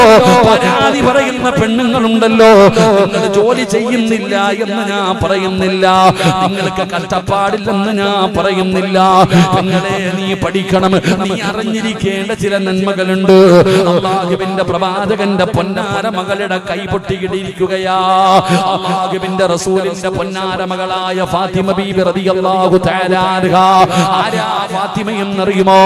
പരാതി പറയുന്ന പെണ്ണുങ്ങളുണ്ടല്ലോ. നിങ്ങൾ ജോലി ചെയ്യുന്നില്ല എന്ന് ഞാൻ പറയുന്നില്ല. നിങ്ങൾക്ക് കഷ്ടപ്പാടില്ലെന്ന് ഞാൻ പറയുന്നില്ല. നിങ്ങളെ നീ പഠിക്കണം. നീ അറിഞ്ഞിരിക്കേണ്ട ചില നന്മകളുണ്ട്. അള്ളാഹുവിന്റെ പ്രവാചകന്റെ പൊന്നാര മകളുടെ കൈ പൊട്ടിയിടിയിരിക്കുകയാ അള്ളാഹുവിന്റെ റസൂലിന്റെ പൊന്നാര മകളായ ഫാത്തിമ ബീബി റളിയല്ലാഹു തആല ആരാ ഫാത്തിമ എന്നറിയുമോ?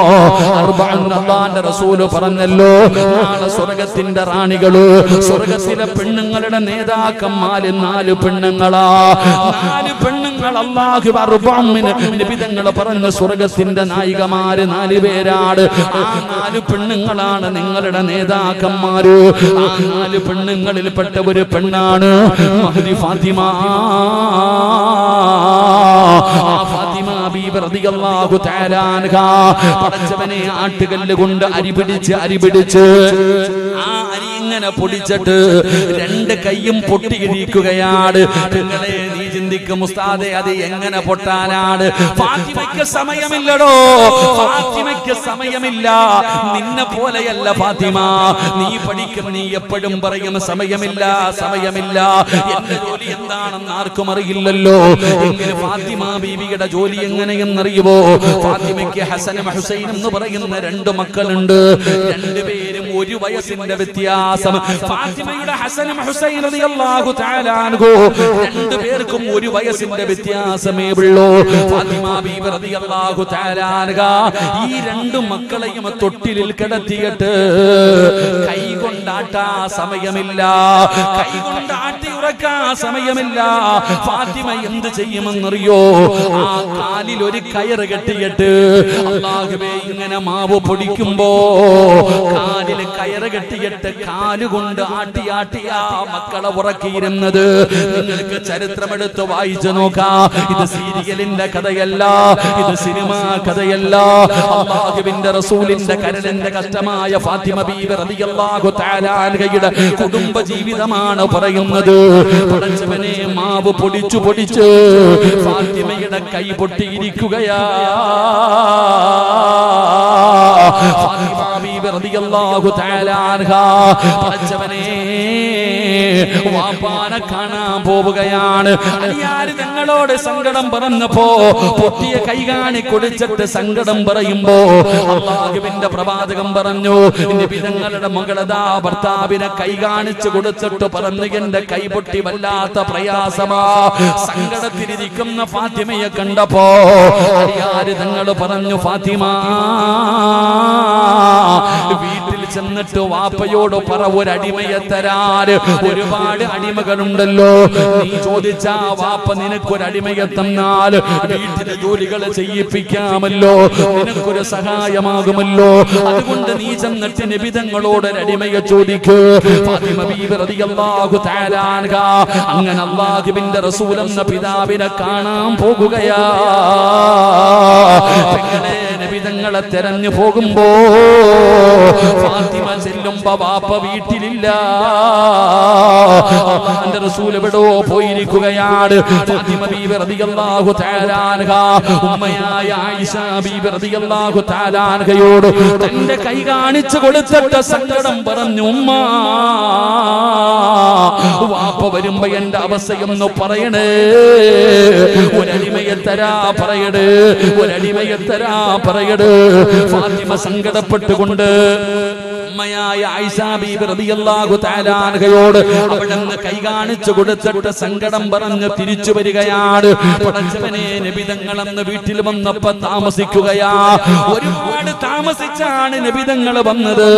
അള്ളാന്റെ റസൂൽ പറഞ്ഞല്ലോ നാളെ സ്വർഗത്തിന്റെ റാണികൾ സ്വർഗത്തിലെ പെണ്ണുങ്ങളുടെ നേതാക്കന്മാര് നാല് പെണ്ണുങ്ങളാ. നാല് പെണ്ണുങ്ങൾ അള്ളാഹു നിബിതങ്ങൾ പറഞ്ഞ സ്വർഗത്തിന്റെ നായികമാര് നാല് പേരാണ്. ആ നാല് പെണ്ണുങ്ങളാണ് നിങ്ങളുടെ നേതാക്കന്മാര്? ആ നാല് പെണ്ണുങ്ങളിൽപ്പെട്ട ഒരു പെണ്ണാണ് മഹദി ഫാത്തിമ. പടച്ചവനെ ആട്ടുകല്ല് കൊണ്ട് അരി പിടിച്ച് അരി പിടിച്ച്. ആ അരി ഇങ്ങനെ പൊടിച്ചിട്ട് രണ്ട് കൈയും പൊട്ടിയിരിക്കുകയാണ് നിങ്ങളെ ചിന്തിക്കും ഉസ്താദെ അത് എങ്ങനെ പൊട്ടാനാണ്? ഫാത്തിമയ്ക്ക് സമയമില്ലടോ. ഫാത്തിമയ്ക്ക് സമയമില്ല. നിന്നെ പോലെയല്ല ഫാത്തിമ. നീ പഠിക്കും നീ എപ്പോഴും പറയും സമയമില്ല സമയമില്ല. എന്റെ ജോലി എന്താണെന്ന് ആർക്കും അറിയില്ലല്ലോ. എങ്കിലും ഫാത്തിമ ബീവിയുടെ ജോലി എങ്ങനെയെന്നറിയുമോ ഫാത്തിമയ്ക്ക് ഹസനും ഹുസൈൻ എന്ന് പറയുന്ന രണ്ട് മക്കളുണ്ട്. രണ്ടുപേരും ഒരു വയസ്സിന്റെ വ്യത്യാസം. ഫാത്തിമയുടെ ഹസനും ഹുസൈൻ റളിയല്ലാഹു ഒരു വയസ്സിന്റെ വ്യത്യാസമേ ഉള്ളൂ. ഈ രണ്ട് മക്കളെയും തൊട്ടിലിൽ കിടത്തിയിട്ട് കൈ കൊണ്ടാട്ട സമയമില്ല. കൈ കൊണ്ടാട്ടി ഉറക്കാ സമയമില്ല. ഫാത്തിമ എന്ത് ചെയ്യുമെന്നറിയോ? ആ കാലിൽ ഒരു കയറ് കെട്ടിയിട്ട് അള്ളാഹുബേ ഇങ്ങനെ മാവ് പൊടിക്കുമ്പോ കാലിൽ കയറ് കെട്ടിയിട്ട് കാലുകൊണ്ട് ആട്ടി മക്കളെ ഉറക്കിയിരുന്നത്. നിങ്ങൾക്ക് ചരിത്രമെടുത്ത് വായിച്ചു നോക്കാം. ഇത് സീരിയലിന്റെ കഥയല്ല. ഇത് സിനിമ കഥയല്ല. അള്ളാഹുവിന്റെ റസൂലിന്റെ കരളിന്റെ കഷ്ടമായ ഫാത്തിമ ബീബി റളിയല്ലാഹു തആല കുടുംബ ജീവിതമാണ് പറയുന്നത്. പടച്ചവനെ മാവ് പൊടിച്ചു പൊടിച്ച് ഫാത്തിമയുടെ കൈ പൊട്ടിയിരിക്കുകയാ. ഫാത്തിമ ബീബി റളിയല്ലാഹു തആല അൻഹ. പടച്ചവനെ വാപ്പാനെ കാണാൻ പോവുകയാണ്. അലിയാര് ഞങ്ങളോട് സങ്കടം പറഞ്ഞപ്പോ പൊട്ടിയ കൈ കാണി കുടിച്ചിട്ട് സങ്കടം പറയുമ്പോ അള്ളാഹുവിന്റെ പ്രവാചകം പറഞ്ഞു നബി തങ്ങളുടെ മകളതാ ഭർത്താവിനെ കൈ കാണിച്ചു കൊടുത്തിട്ട് പറഞ്ഞു എന്റെ കൈപൊട്ടി വല്ലാത്ത പ്രയാസമാ. സങ്കടത്തിലിരിക്കുന്ന ഫാത്തിമയെ കണ്ടപ്പോ അലിയാര് തങ്ങൾ പറഞ്ഞു ഫാത്തിമ വീട്ടിൽ ചെന്നിട്ട് വാപ്പയോട് പറ ഒരടിമയെ തരാറ് ഒരുപാട് അടിമകളുണ്ടല്ലോ. നീ ചോദിച്ച വാപ്പ നിനക്കൊരു അടിമയെ തന്നാൽ വീട്ടിലെ ജോലികൾ ചെയ്യിപ്പിക്കാമല്ലോ. നിനക്കൊരു സഹായമാകുമല്ലോ. അതുകൊണ്ട് നീ ചെന്നിട്ട് നിബിതങ്ങളോട് അടിമയെ ചോദിക്കൂ. അങ്ങനെ അള്ളാഹുബിന്റെ റസൂലെന്ന പിതാവിനെ കാണാൻ പോകുകയാ. നബിതങ്ങളെ തെരഞ്ഞു പോകുമ്പോ ഫാത്തിമ ചെല്ലുമ്പോ വാപ്പ വീട്ടിലില്ല. അള്ളാന്റെ റസൂൽ എവിടോ പോയിരിക്കുകയാണ്. ഫാത്തിമ ബീബി റളിയല്ലാഹു തആല അൻഹ. ഉമ്മയായ ആയിഷ ബീബി റളിയല്ലാഹു തആല തന്റെ കൈ കാണിച്ചു കൊടുത്തിട്ട് സങ്കടം പറഞ്ഞു ഉമ്മ വാപ്പ വരുമ്പോ എന്റെ അവസ്ഥയൊന്ന് പറയണേ. ഒരടിമയെ തരാ പറയട് ഒരടിമയെ തരാ പറയട് ഫാത്തിമ സങ്കടപ്പെട്ടുകൊണ്ട് അമ്മയായ ആയിഷാ ബീബി റളിയല്ലാഹു തആല അൻഹയോട് അവിടുന്ന് കൈ കാണിച്ചു കൊടുത്തിട്ട് സങ്കടം പറഞ്ഞ് തിരിച്ചു വരികയാണ്. പടച്ചവനെ നബിതങ്ങളെന്ന് വീട്ടിൽ വന്നപ്പോ താമസിക്കുകയാ. ഒരുപാട് താമസിച്ചാണ് നബിതങ്ങൾ വന്നത്.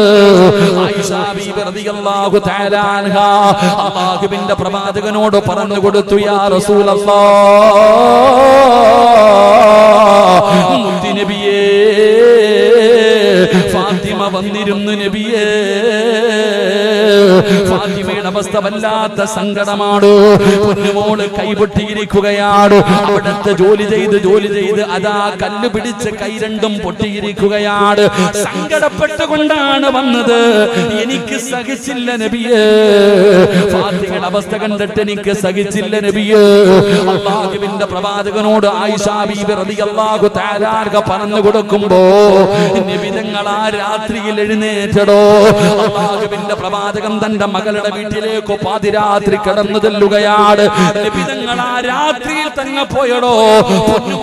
അള്ളാഹുബിന്റെ പ്രവാചകനോട് പറഞ്ഞു കൊടുത്തു യാ റസൂലല്ലാഹ് നബിയേ വന്നിരുന്നു നബിയേ. അവസ്ഥ വല്ലാത്ത സങ്കടമാണ് പൊന്നുമോൾ കൈപൊട്ടിയിരിക്കുകയാണ് അവിടുത്തെ ജോലി ചെയ്ത് ജോലി ചെയ്ത് അതാ കല്ല് പിടിച്ച് കൈ രണ്ടും പൊട്ടിയിരിക്കുകയാണ് സങ്കടപ്പെട്ടുകൊണ്ടാണ് വന്നത്. എനിക്ക് സഹിച്ചില്ല നബിയേ. അവസ്ഥ കണ്ടിട്ട് എനിക്ക് സഹിച്ചില്ല നബിയേ. പ്രവാചകനോട് റളിയല്ലാഹു പറഞ്ഞു കൊടുക്കുമ്പോ നിബിതങ്ങൾ ആ രാത്രിയിൽ എഴുന്നേറ്റടോ. അള്ളാഹുവിന്റെ പ്രവാചകൻ തന്റെ മകളുടെ വീട്ടിലേക്ക് പാതിരാത്രി കടന്നു തെല്ലുകയാണ് രാത്രിയിൽ തന്നെ പോയടോ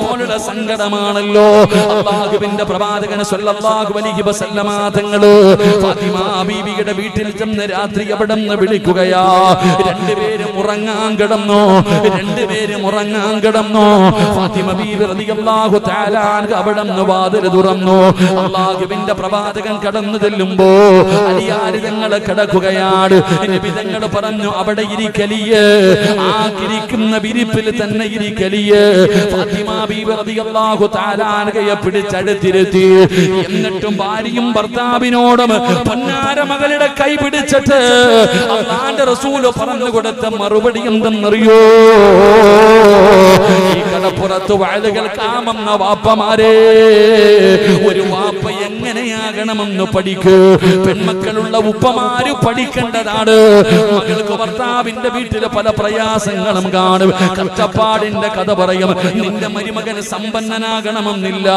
പോലുള്ള സങ്കടമാണല്ലോ. അള്ളാഹുവിന്റെ പ്രവാചകന് സ്വല്ലല്ലാഹു വീട്ടിൽ ചെന്ന് രാത്രി അവിടെ നിന്ന് വിളിക്കുകയാ രണ്ടുപേരും ഉറങ്ങാൻ കിടന്നു? രണ്ടുപേരും ഉറങ്ങാൻ കിടന്നു? ഫാത്തിമ ബീവി അവിടെ നിന്ന് വാതിൽ തുറന്നു. അള്ളാഹുവിന്റെ പ്രവാചകൻ കടന്നു ചെല്ലുമ്പോ അലിയാരിതങ്ങളെ കിടക്കുകയാണ്. നബിതങ്ങൾ പറഞ്ഞു അവിടെ ഇരിക്കലിയ ആ കിരിക്കുന്ന വിരിപ്പിൽ തന്നെ ഇരിക്കലിയ പിടിച്ചടുത്തിരുത്തി. എന്നിട്ടും ഭാര്യയും ഭർത്താവിനോടും പൊന്നാര മകളുടെ കൈ പിടിച്ചിട്ട് അള്ളാന്റെ റസൂൽ പറഞ്ഞു കൊടുത്ത മറുപടി എന്തെന്നറിയോ? ഈ കടപ്പുറത്ത് വാഴ കാമെന്ന വാപ്പമാരെ. ഒരു വാപ്പ എങ്ങനെയാകണമെന്ന് പഠിക്കൂ. പെൺമക്കളുള്ള ഉപ്പമാര് പഠിക്കേണ്ടതാണ്. മകൾക്ക് ഭർത്താവിന്റെ വീട്ടിലെ പല പ്രയാസങ്ങളും കാണും. കഷ്ടപ്പാടിന്റെ കഥ പറയും. നിന്റെ മരുമകൻ സമ്പന്നനാകണമെന്നില്ല.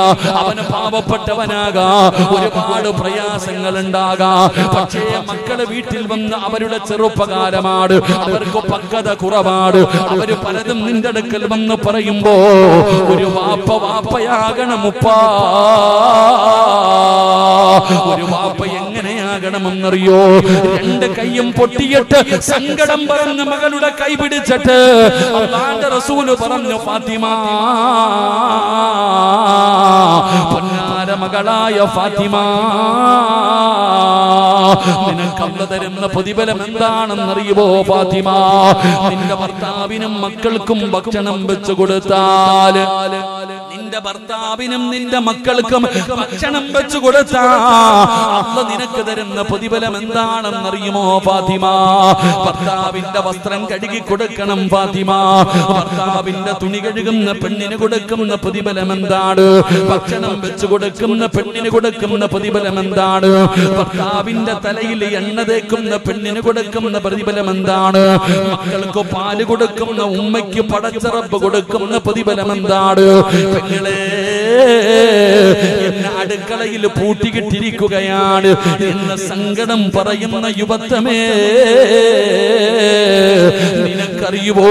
അവന് പാവപ്പെട്ടവനാകാ. ഒരുപാട് പ്രയാസങ്ങൾ ഉണ്ടാകാ പക്ഷേ മക്കൾ വീട്ടിൽ വന്ന് അവരുടെ ചെറുപ്പകാലമാണ്. അവർക്ക് പക്വത കുറവാണ്. അവർ പലതും നിന്റെ അടുക്കൽ വന്ന് പറയുമ്പോ ഒരു വാപ്പ വാപ്പയാകണം ഉപ്പാ. ഒരു വാപ്പ എങ്ങനെയാകണമെന്നറിയോ? രണ്ട് കൈയും പൊട്ടിയിട്ട് സങ്കടം പറഞ്ഞ മകളുടെ കൈ പിടിച്ചിട്ട് റസൂൽ പറഞ്ഞു ഫാത്തിമ പൊന്നാര മകളായ ഫാത്തിമ നിനക്കല്ല തരുന്ന പ്രതിഫലം എന്താണെന്നറിയുമോ ഫാത്തിമ? നിന്റെ ഭർത്താവിനും മക്കൾക്കും ഭക്ഷണം വെച്ചു കൊടുത്താൽ നിന്റെ ഭർത്താവിനും നിന്റെ മക്കൾക്കും ഭക്ഷണം വെച്ചു കൊടുത്താ. അല്ല നിനക്ക് തരുന്ന പ്രതിഫലം എന്താണെന്നറിയുമോ ഫാത്തിമ? ഭർത്താവിന്റെ വസ്ത്രം കഴുകി കൊടുക്കണം ഫാത്തിമ. ഭർത്താവിന്റെ തുണി കഴുകുന്ന പെണ്ണിന് കൊടുക്കുന്ന പ്രതിഫലം എന്താണ്? ഭക്ഷണം വെച്ചു കൊടുക്കുന്ന പെണ്ണിന് കൊടുക്കുന്ന പ്രതിഫലം എന്താണ്? ഭർത്താവിന്റെ തലയിൽ എണ്ണ തേക്കുന്ന പെണ്ണിന് കൊടുക്കുന്ന പ്രതിഫലം എന്താണ്? മക്കൾക്ക് പാൽ കൊടുക്കുന്ന ഉമ്മയ്ക്ക് പടച്ചറപ്പ് കൊടുക്കുന്ന പ്രതിഫലം എന്താണ്? പെങ്ങളെ എന്നെ അടുക്കളയിൽ പൂട്ടിക്കിട്ടിരിക്കുകയാണ് എന്ന സങ്കടം പറയുന്ന യുവത്വമേ നിനക്കറിയുവോ?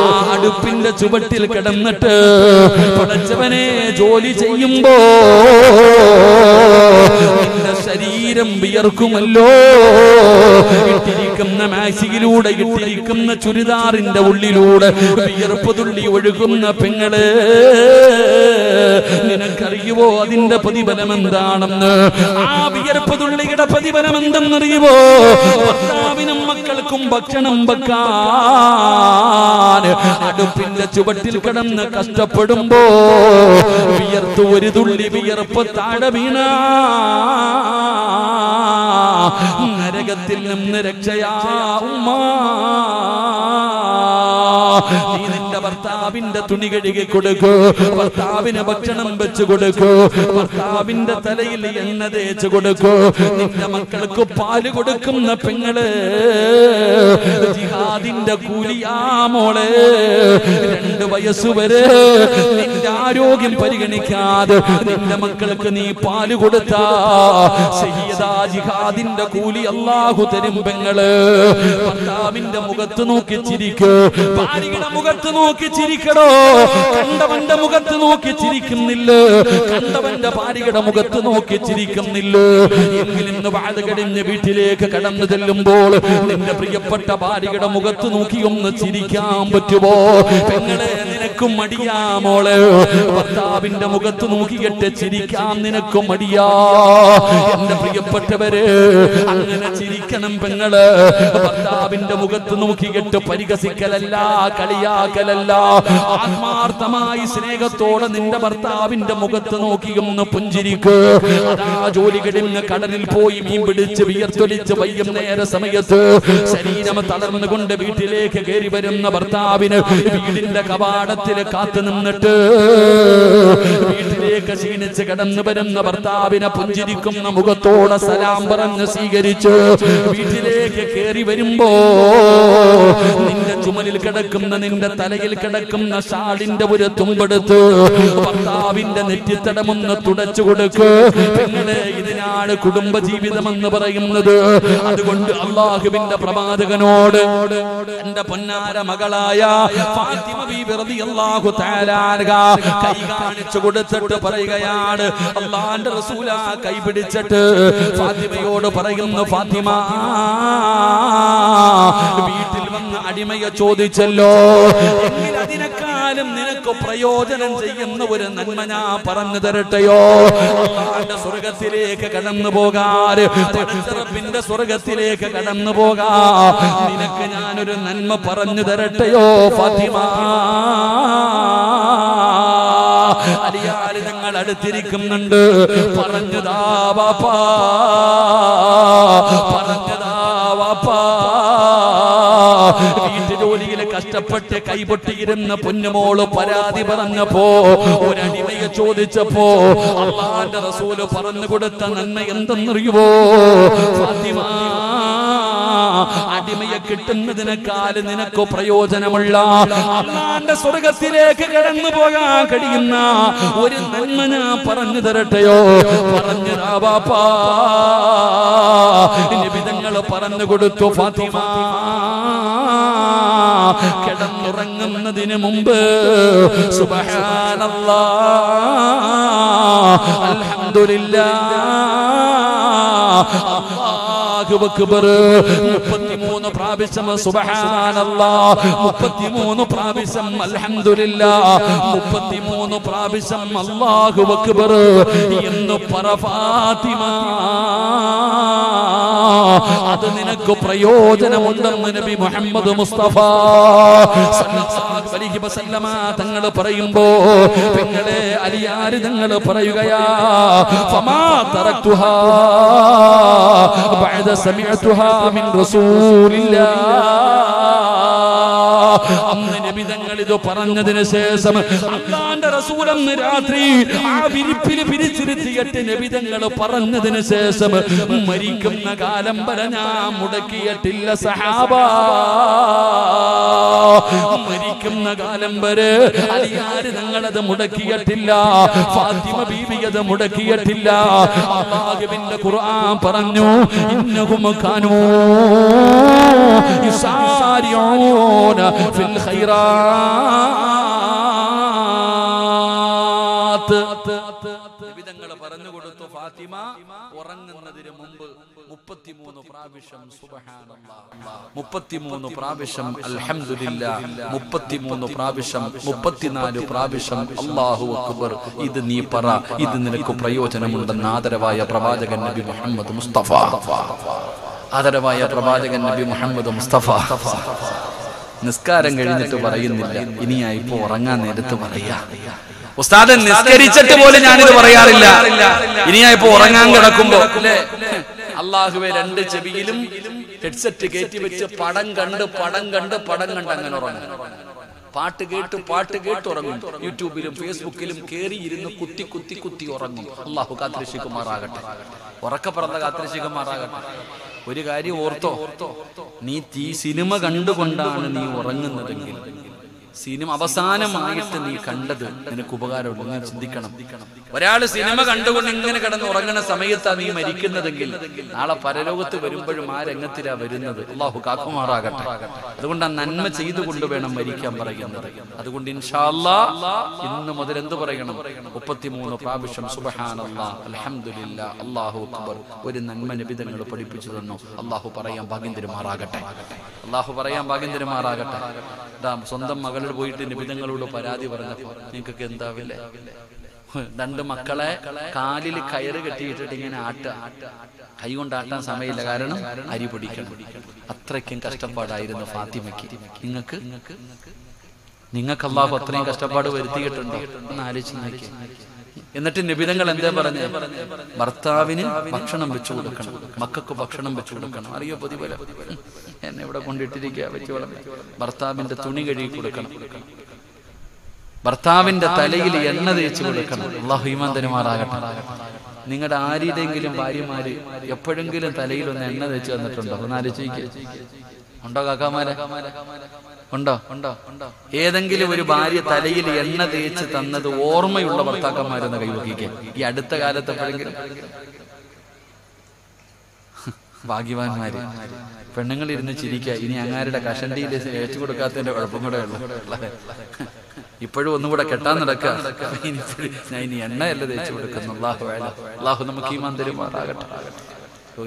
ആ അടുപ്പിന്റെ ചുവട്ടിൽ കിടന്നിട്ട് പടച്ചവനെ ജോലി ചെയ്യുമ്പോ ശരീരം വിയർക്കുമല്ലോ. ഇട്ടിരിക്കുന്ന മാസികിലൂടെ ഇട്ടിരിക്കുന്ന ചുരിദാറിന്റെ ഉള്ളിലൂടെ വിയർപ്പ് തുള്ളി ഒഴുകുന്ന പെങ്ങൾ. നിനക്കറിയുവോ അതിന്റെ പ്രതിഫലം എന്താണെന്ന് ആ വിയർപ്പ് തുള്ളിയുടെ പ്രതിഫലം എന്തെന്നറിയുവോ ഭർത്താവിനും മക്കൾക്കും ഭക്ഷണം വെക്കാൻ അടുപ്പിന്റെ ചുവട്ടിൽ കിടന്ന് കഷ്ടപ്പെടുമ്പോ വിയർത്തു ഒരു തുള്ളി വിയർപ്പ് താഴെ വീണ. നരകത്തിൽ നിന്ന് രക്ഷയാ ഉമ്മ. നീ നിന്റെ ഭർത്താവിന്റെ തുണി കഴുകി കൊടുക്കൂ. ഭർത്താവിന് ഭക്ഷണം വെച്ചു കൊടുക്കൂ. ഭർത്താവിന്റെ തലയിൽ എണ്ണ തേച്ച് കൊടുക്കൂ. നിന്റെ മക്കൾക്ക് പാൽ കൊടുക്കുന്ന പെങ്ങൾ ജിഹാദിന്റെ കൂലിയാ മോളെ രണ്ട് വയസ്സ് വരെ നിന്റെ ആരോഗ്യം പരിഗണിക്കാതെ നിന്റെ മക്കൾക്ക് നീ പാൽ കൊടുത്താ. ജിഹാദിന്റെ കൂലി അള്ളാഹു തരും പെങ്ങൾ. ഭർത്താവിന്റെ മുഖത്ത് നോക്കി ചിരിക്കൂ. ഭാര്യയുടെ മുഖത്ത് നോക്കി ചിരിക്കണോ കണ്ടവന്റെ മുഖത്ത് നോക്കി ചിരിക്കുന്നില്ല. കണ്ടവന്റെ ഭാര്യയുടെ മുഖത്ത് നോക്കി ചിരിക്കുന്നില്ല. എങ്കിലും വാഴകടിഞ്ഞ് വാഴ കടിഞ്ഞ് വീട്ടിലേക്ക് കടന്നു ചെല്ലുമ്പോൾ നിന്റെ പ്രിയപ്പെട്ട ഭാര്യയുടെ മുഖത്ത് നോക്കി ഒന്ന് ചിരിക്കാൻ പറ്റുമോ? പെങ്ങളെ നിനക്കും മടിയാ മോളെ. ഭർത്താവിന്റെ മുഖത്ത് നോക്കിയിട്ട് ചിരിക്കാൻ നിനക്കും മടിയാ. എന്റെ പ്രിയപ്പെട്ടവരെ അങ്ങനെ ചിരിക്കണം പെങ്ങൾ. ഭർത്താവിന്റെ മുഖത്ത് നോക്കിയിട്ട് പരിഹസിക്കലല്ല. കളിയാക്കലല്ല. ആത്മാർത്ഥമായി സ്നേഹത്തോടെ നിന്റെ ഭർത്താവിന്റെ മുഖത്ത് നോക്കി ഒന്ന് പുഞ്ചിരിക്ക്. അതാ ജോലി കഴിഞ്ഞ് കടലിൽ പോയി മീൻ പിടിച്ച് വിയർത്തൊലിച്ച് വൈകുന്നേര സമയത്ത് ശരീരം തളർന്നുകൊണ്ട് വീട്ടിലേക്ക് കയറി വരുന്ന ഭർത്താവിന് വീടിന്റെ കവാടത്തിൽ കാത്തു നിന്നിട്ട് വീട്ടിലേക്ക് ക്ഷീണിച്ച് കടന്നു വരുന്ന ഭർത്താവിനെ പുഞ്ചിരിക്കുന്ന മുഖത്തോടെ സലാം പറഞ്ഞ് സ്വീകരിച്ച് വീട്ടിലേക്ക് കയറി വരുമ്പോ നിന്റെ ചുമലിൽ കിടക്കുന്ന നിന്റെ തലയിൽ കിടക്കുന്ന ഷാളിന്റെ ഒരു തുമ്പെടുത്ത് ഭർത്താവിന്റെ നെറ്റിത്തടമൊന്ന് തുടച്ചു കൊടുക്ക്. പെങ്ങളെ ഇതിനാണ് കുടുംബ ജീവിതം എന്ന് പറയുന്നത്. അതുകൊണ്ട് അള്ളാഹുവിന്റെ പ്രവാചകനോട് എന്റെ പൊന്നാര മകളായ അൻഹ കൈ കാണിച്ചു കൊടുത്തിട്ട് പറയുകയാണ്. അള്ളാന്റെ റസൂല കൈ പിടിച്ചിട്ട് ഫാത്തിമയോട് പറയുന്നു ഫാത്തിമ വീട്ടിൽ വന്ന് അടിമയെ ചോദിച്ചല്ലോ. എങ്കിൽ നിനക്ക് പ്രയോജനം ചെയ്യുന്ന ഒരു നന്മ ഞാൻ പറഞ്ഞു തരട്ടെയോ? സ്വർഗത്തിലേക്ക് കടന്നു പോകാറ്? സ്വർഗത്തിലേക്ക് കടന്നു പോകാ. നിനക്ക് ഞാനൊരു നന്മ പറഞ്ഞു തരട്ടെയോ ഫാത്തിമ? അലിയാൽ ഞങ്ങൾ അടുത്തിരിക്കുന്നുണ്ട്. പറഞ്ഞതാ വാപ്പാ. പറഞ്ഞതാ വാപ്പാ. വീട്ടുജോലിയിൽ കഷ്ടപ്പെട്ട് കൈപൊട്ടിയിരുന്ന പൊന്നുമോൾ പരാതി പറഞ്ഞപ്പോ ഒരടിമയെ ചോദിച്ചപ്പോ അള്ളാന്റെ റസൂൽ പറഞ്ഞു കൊടുത്ത നന്മ എന്തെന്നറിയുവോ? ഫാത്തിമ അടിമയെ കിട്ടുന്നതിനേക്കാൾ നിനക്ക് പ്രയോജനമുള്ള അള്ളാന്റെ സ്വർഗത്തിലേക്ക് കടന്നു പോകാൻ കഴിയുന്ന ഒരു നന്മ ഞാൻ പറഞ്ഞു തരട്ടെയോ? പറഞ്ഞു നിബിതങ്ങൾ പറഞ്ഞു കൊടുത്തു ഫാത്തിമ. കിടന്നുറങ്ങുന്നതിന് മുമ്പ് സുബഹാനല്ലാ. അൽഹംദുലില്ലാ. അല്ലാഹു അക്ബർ 33 പ്രാവശ്യം സുബ്ഹാനല്ലാ 33 പ്രാവശ്യം അൽഹംദുലില്ലാ 33 പ്രാവശ്യം അല്ലാഹു അക്ബർ എന്ന് പറ ഫാത്തിമ അത് നിനക്ക് പ്രയോജനമുണ്ടെന്ന് നബി മുഹമ്മദ് മുസ്തഫ സല്ലല്ലാഹു അലൈഹി വസല്ലമ തങ്ങൾ പറയുമ്പോ പെങ്ങളെ അലിയാര് തങ്ങൾ പറയുകയാ ഫമാ തറക്തുഹാ بعد سمعتها من رسول الله അള്ളാന്റെ റസൂലന്ന് രാത്രി ആ വിരിപ്പിൽ പിരിച്ചിരുത്തിയിട്ട് നബിതങ്ങൾ പറഞ്ഞതിന് ശേഷം മരിക്കുന്ന കാലം വരെ ഞാൻ മുടക്കിയിട്ടില്ല സഹാബ. മരിക്കുന്ന കാലം വരെ അലിയാര് ഞങ്ങളത് മുടക്കിയിട്ടില്ല ഫാത്തിമ ബീബി അത് മുടക്കിയിട്ടില്ല. അള്ളാഹുവിന്റെ ഖുർആൻ പറഞ്ഞു ഇന്നഹും കാനൂ ഇസാരിയോന ഫിൽ വിധങ്ങൾ പറഞ്ഞു കൊടുത്തു ഫാത്തിമ ഉറങ്ങുന്നതിന് മുമ്പ് മുപ്പത്തിമൂന്ന് പ്രാവശ്യം മുപ്പത്തിമൂന്ന് പ്രാവശ്യം അലഹമില്ല മുപ്പത്തിമൂന്ന് പ്രാവശ്യം മുപ്പത്തിനാല് പ്രാവശ്യം അള്ളാഹു അക്ബർ. ഇത് നീ പറ. ഇത് നിനക്ക് പ്രയോജനമുണ്ടെന്ന് ആദരവായ പ്രവാചകൻ നബി മുഹമ്മദ് മുസ്തഫ. ആദരവായ പ്രവാചകൻ നബി മുഹമ്മദ് മുസ്തഫ. നിസ്കാരം കഴിഞ്ഞിട്ട് പറയുന്നില്ല. ഇനിയായിപ്പോ ഉറങ്ങാൻ നേരത്ത് പറയാ. ഉസ്താദ് നിസ്കരിച്ചിട്ട് പോലും ഞാനിത് പറയാറില്ല. ഇനിയാ ഇപ്പൊ ഉറങ്ങാൻ കിടക്കുമ്പോ. അള്ളാഹുവെ രണ്ട് ചെവിയിലും ഹെഡ്സെറ്റ് കയറ്റി വെച്ച് പടം കണ്ട് പടം കണ്ട് പടം കണ്ട് അങ്ങനെ ഉറങ്ങും. പാട്ട് കേട്ട് പാട്ട് കേട്ട് ഉറങ്ങും. യൂട്യൂബിലും ഫേസ്ബുക്കിലും കേറി ഇരുന്ന് കുത്തി കുത്തി കുത്തി ഉറങ്ങും. അള്ളാഹു കാത്തിരക്ഷിക്കുമാറാകട്ടെ. പറഞ്ഞ കാത്തിരക്ഷിക്കുമാറാകട്ടെ. ഒരു കാര്യം ഓർത്തോ ഓർത്തോ? നീ തീ സിനിമ കണ്ടുകൊണ്ടാണ് നീ ഉറങ്ങുന്നതെങ്കിൽ സിനിമ അവസാനമായിട്ട് നീ കണ്ടത് നിനക്ക് ഉപകാരമുണ്ട്. നീ ചിന്തിക്കണം. ഒരാൾ സിനിമ കണ്ടുകൊണ്ട് ഇങ്ങനെ കിടന്ന് ഉറങ്ങുന്ന സമയത്താണ് നീ മരിക്കുന്നതെങ്കിൽ നാളെ പരലോകത്ത് വരുമ്പോഴും ആ രംഗത്തിലാ വരുന്നത്. അള്ളാഹു കാക്കുമാറാകട്ടെ. അതുകൊണ്ട് ആ നന്മ ചെയ്തുകൊണ്ട് വേണം മരിക്കാൻ പറയുന്നത്. അതുകൊണ്ട് ഇൻഷാല്ലാ ഇന്ന് മുതൽ എന്ത് പറയണം? മുപ്പത്തിമൂന്ന് പ്രാവശ്യം സുബഹാനല്ലാ അള്ളാഹു അക്ബർ. ഒരു നന്മ നിബിധങ്ങൾ പഠിപ്പിച്ചു തന്നു. അള്ളാഹു പറയാൻ ഭാഗ്യം തരുമാറാകട്ടെ അള്ളാഹു പറയാൻ ഭാഗ്യം തരുമാറാകട്ടെ സ്വന്തം സ്വന്തം പോയിട്ട് നിബിധങ്ങളോട് പരാതി പറഞ്ഞപ്പോ നിങ്ങൾക്കൊക്കെ എന്താവില്ലേ? രണ്ട് മക്കളെ കാലിൽ കയറ് കെട്ടിയിട്ടിട്ട് ഇങ്ങനെ ആട്ട കൈ കൊണ്ട് ആട്ടാൻ സമയമില്ല. കാരണം അരി പൊടിക്കണം. അത്രയ്ക്കും കഷ്ടപ്പാടായിരുന്നു ഫാത്തിമയ്ക്ക്. നിങ്ങൾക്ക്? നിങ്ങൾക്ക് അള്ളാഹു അത്രയും കഷ്ടപ്പാട് വരുത്തിയിട്ടുണ്ട്. എന്ന് ആലോചിച്ച് നോക്കി എന്നിട്ട് നിബിധങ്ങൾ എന്താ പറഞ്ഞ? ഭർത്താവിന് ഭക്ഷണം വെച്ചു കൊടുക്കണം. മക്കൾക്ക് ഭക്ഷണം വെച്ചു കൊടുക്കണം. അറിയോ പതിപോലെ? എന്നെ ഇവിടെ കൊണ്ടിട്ടിരിക്കുക കൊടുക്കണം. ഭർത്താവിന്റെ തുണി കഴുകി കൊടുക്കണം. ഭർത്താവിന്റെ തലയിൽ എണ്ണ തേച്ച് കൊടുക്കണം. അള്ളാഹു ഈമാൻ തരുമാറാകട്ടെ നിങ്ങളുടെ ആരുടെങ്കിലും ഭാര്യമാര് എപ്പോഴെങ്കിലും തലയിൽ ഒന്ന് എണ്ണ തേച്ച് തന്നിട്ടുണ്ടോ? ഒന്ന് ആലോചിക്കുക ഉണ്ടോ കാക്കാമാരെ? ഉണ്ടോ? ഉണ്ടോ ഉണ്ടോ ഏതെങ്കിലും ഒരു ഭാര്യ തലയിൽ എണ്ണ തേച്ച് തന്നത് ഓർമ്മയുള്ള ഭർത്താക്കന്മാരെന്ന് കൈവക്കിക്കുക ഈ അടുത്ത കാലത്ത് ഭാഗ്യവാന്മാര്. പെണ്ണുങ്ങൾ ഇരുന്ന് ചിരിക്കുക ഇനി അങ്ങാരുടെ കഷണ്ടിയിൽ ഏച്ചു കൊടുക്കാത്തതിന്റെ കുഴപ്പം കൂടെ ഉള്ളു. ഇപ്പോഴും ഒന്നും കൂടെ കെട്ടാൻ നടക്കുക. ഇനി എണ്ണയല്ല തേച്ചു കൊടുക്കുന്നു അള്ളാഹു അള്ളാഹു നമുക്ക് ഈ മന്ദിരമാറാകട്ടെ ഓ,